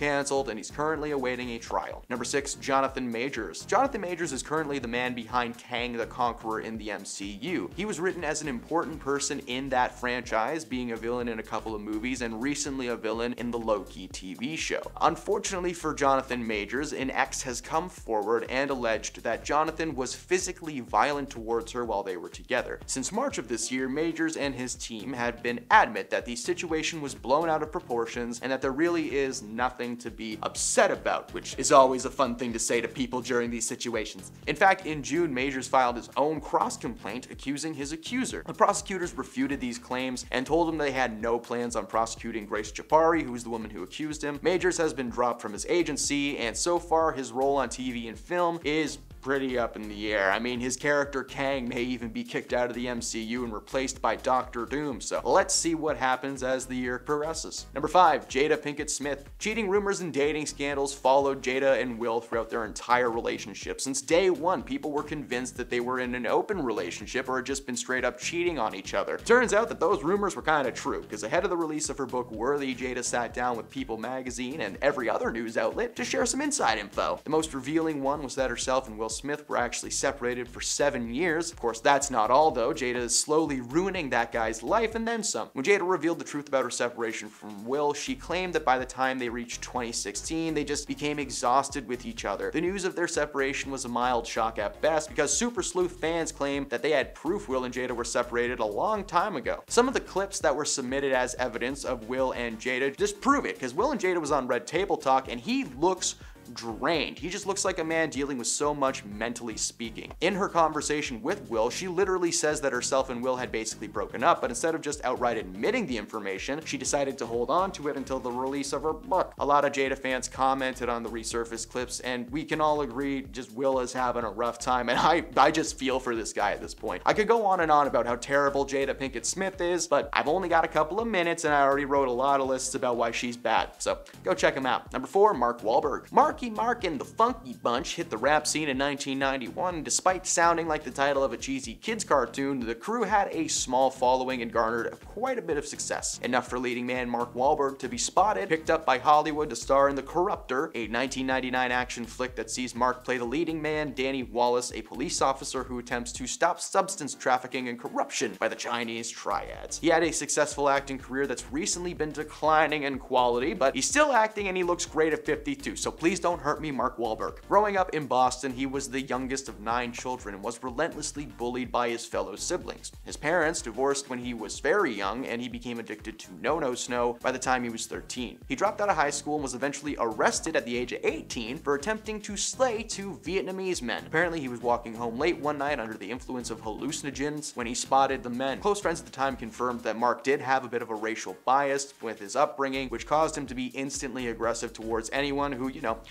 cancelled, and he's currently awaiting a trial. Number 6. Jonathan Majors. Jonathan Majors is currently the man behind Kang the Conqueror in the MCU. He was written as an important person in that franchise, being a villain in a couple of movies, and recently a villain in the Loki TV show. Unfortunately for Jonathan Majors, an ex has come forward and alleged that Jonathan was physically violent towards her while they were together. Since March of this year, Majors and his team had been adamant that the situation was blown out of proportions and that there really is nothing to be upset about, which is always a fun thing to say to people during these situations. In fact, in June, Majors filed his own cross complaint accusing his accuser. The prosecutors refuted these claims and told him they had no plans on prosecuting Grace Jabbari, who was the woman who accused him. Majors has been dropped from his agency, and so far his role on TV and film is pretty up in the air. I mean, his character Kang may even be kicked out of the MCU and replaced by Doctor Doom, so let's see what happens as the year progresses. Number 5. Jada Pinkett Smith. Cheating rumors and dating scandals followed Jada and Will throughout their entire relationship. Since day one, people were convinced that they were in an open relationship or had just been straight up cheating on each other. Turns out that those rumors were kind of true, because ahead of the release of her book Worthy, Jada sat down with People magazine and every other news outlet to share some inside info. The most revealing one was that herself and Will Smith were actually separated for seven years. Of course, that's not all though. Jada is slowly ruining that guy's life and then some. When Jada revealed the truth about her separation from Will, she claimed that by the time they reached 2016, they just became exhausted with each other. The news of their separation was a mild shock at best because Super Sleuth fans claim that they had proof Will and Jada were separated a long time ago. Some of the clips that were submitted as evidence of Will and Jada just prove it because Will and Jada was on Red Table Talk and he looks drained. He just looks like a man dealing with so much mentally speaking. In her conversation with Will, she literally says that herself and Will had basically broken up, but instead of just outright admitting the information, she decided to hold on to it until the release of her book. A lot of Jada fans commented on the resurfaced clips, and we can all agree just Will is having a rough time, and I, I just feel for this guy at this point. I could go on and on about how terrible Jada Pinkett Smith is, but I've only got a couple of minutes, and I already wrote a lot of lists about why she's bad, so go check them out. Number four, Mark Wahlberg. Marky Mark and the Funky Bunch hit the rap scene in 1991. and Despite sounding like the title of a cheesy kids cartoon, the crew had a small following and garnered quite a bit of success. Enough for leading man Mark Wahlberg to be spotted, picked up by Hollywood to star in The Corruptor, a 1999 action flick that sees Mark play the leading man, Danny Wallace, a police officer who attempts to stop substance trafficking and corruption by the Chinese triads. He had a successful acting career that's recently been declining in quality, but he's still acting and he looks great at 52, so please don't Hurt Me Mark Wahlberg. Growing up in Boston, he was the youngest of nine children and was relentlessly bullied by his fellow siblings. His parents divorced when he was very young and he became addicted to no-no snow by the time he was 13. He dropped out of high school and was eventually arrested at the age of 18 for attempting to slay two Vietnamese men. Apparently he was walking home late one night under the influence of hallucinogens when he spotted the men. Close friends at the time confirmed that Mark did have a bit of a racial bias with his upbringing, which caused him to be instantly aggressive towards anyone who, you know,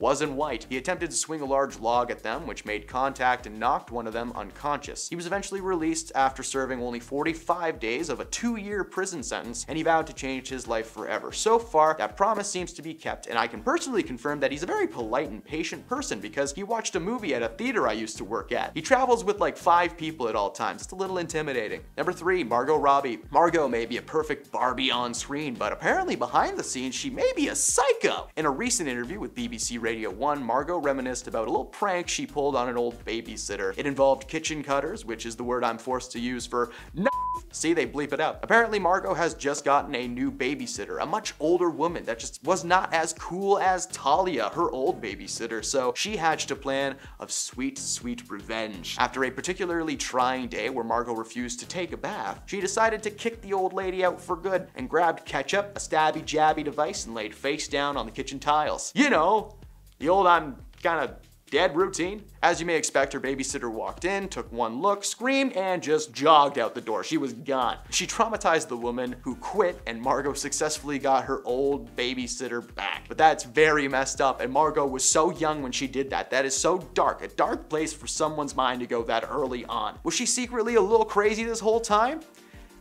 wasn't white. He attempted to swing a large log at them, which made contact and knocked one of them unconscious. He was eventually released after serving only 45 days of a two-year prison sentence, and he vowed to change his life forever. So far, that promise seems to be kept, and I can personally confirm that he's a very polite and patient person because he watched a movie at a theater I used to work at. He travels with like five people at all times. It's a little intimidating. Number three, Margot Robbie. Margot may be a perfect Barbie on screen, but apparently behind the scenes, she may be a psycho. In a recent interview with BBC Radio 1, Margot reminisced about a little prank she pulled on an old babysitter. It involved kitchen cutters, which is the word I'm forced to use for See, they bleep it out. Apparently, Margot has just gotten a new babysitter, a much older woman that just was not as cool as Talia, her old babysitter, so she hatched a plan of sweet, sweet revenge. After a particularly trying day where Margot refused to take a bath, she decided to kick the old lady out for good and grabbed ketchup, a stabby jabby device, and laid face down on the kitchen tiles. You know, the old I'm kinda dead routine. As you may expect, her babysitter walked in, took one look, screamed, and just jogged out the door. She was gone. She traumatized the woman who quit, and Margot successfully got her old babysitter back. But that's very messed up, and Margot was so young when she did that. That is so dark, a dark place for someone's mind to go that early on. Was she secretly a little crazy this whole time?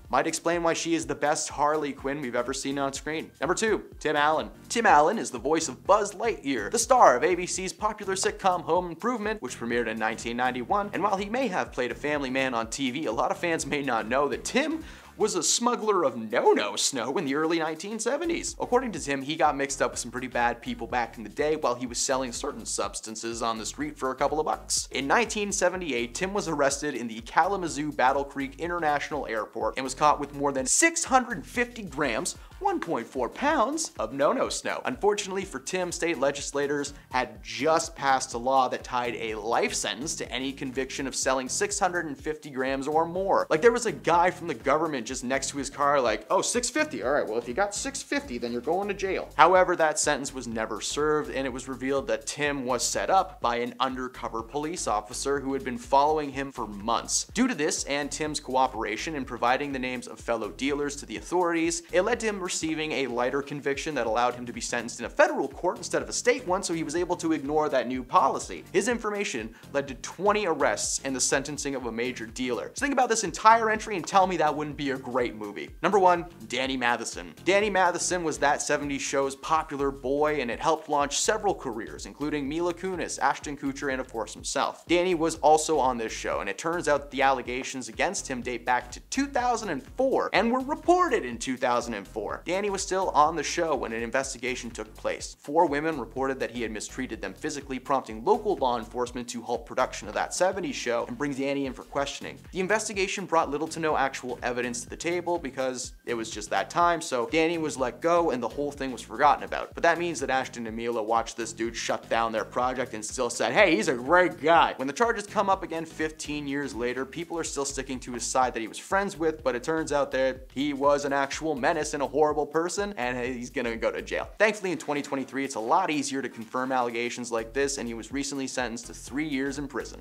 Might explain why she is the best Harley Quinn we've ever seen on screen. Number 2. Tim Allen. Tim Allen is the voice of Buzz Lightyear, the star of ABC's popular sitcom Home Improvement, which premiered in 1991, and while he may have played a family man on TV, a lot of fans may not know that Tim was a smuggler of no-no snow in the early 1970s. According to Tim, he got mixed up with some pretty bad people back in the day while he was selling certain substances on the street for a couple of bucks. In 1978, Tim was arrested in the Kalamazoo Battle Creek International Airport and was caught with more than 650 grams 1.4 pounds of no-no snow. Unfortunately for Tim, state legislators had just passed a law that tied a life sentence to any conviction of selling 650 grams or more. Like there was a guy from the government just next to his car like, oh, 650, all right, well if you got 650, then you're going to jail. However, that sentence was never served and it was revealed that Tim was set up by an undercover police officer who had been following him for months. Due to this and Tim's cooperation in providing the names of fellow dealers to the authorities, it led to him receiving a lighter conviction that allowed him to be sentenced in a federal court instead of a state one, so he was able to ignore that new policy. His information led to 20 arrests and the sentencing of a major dealer. So think about this entire entry and tell me that wouldn't be a great movie. Number one, Danny Masterson. Danny Masterson was that 70s show's popular boy and it helped launch several careers, including Mila Kunis, Ashton Kutcher, and of course himself. Danny was also on this show, and it turns out the allegations against him date back to 2004 and were reported in 2004. Danny was still on the show when an investigation took place. Four women reported that he had mistreated them physically, prompting local law enforcement to halt production of that 70s show and bring Danny in for questioning. The investigation brought little to no actual evidence to the table because it was just that time, so Danny was let go and the whole thing was forgotten about. But that means that Ashton and Mila watched this dude shut down their project and still said, hey, he's a great guy. When the charges come up again 15 years later, people are still sticking to his side that he was friends with, but it turns out that he was an actual menace and a horror horrible person and he's gonna go to jail. Thankfully in 2023 it's a lot easier to confirm allegations like this and he was recently sentenced to three years in prison.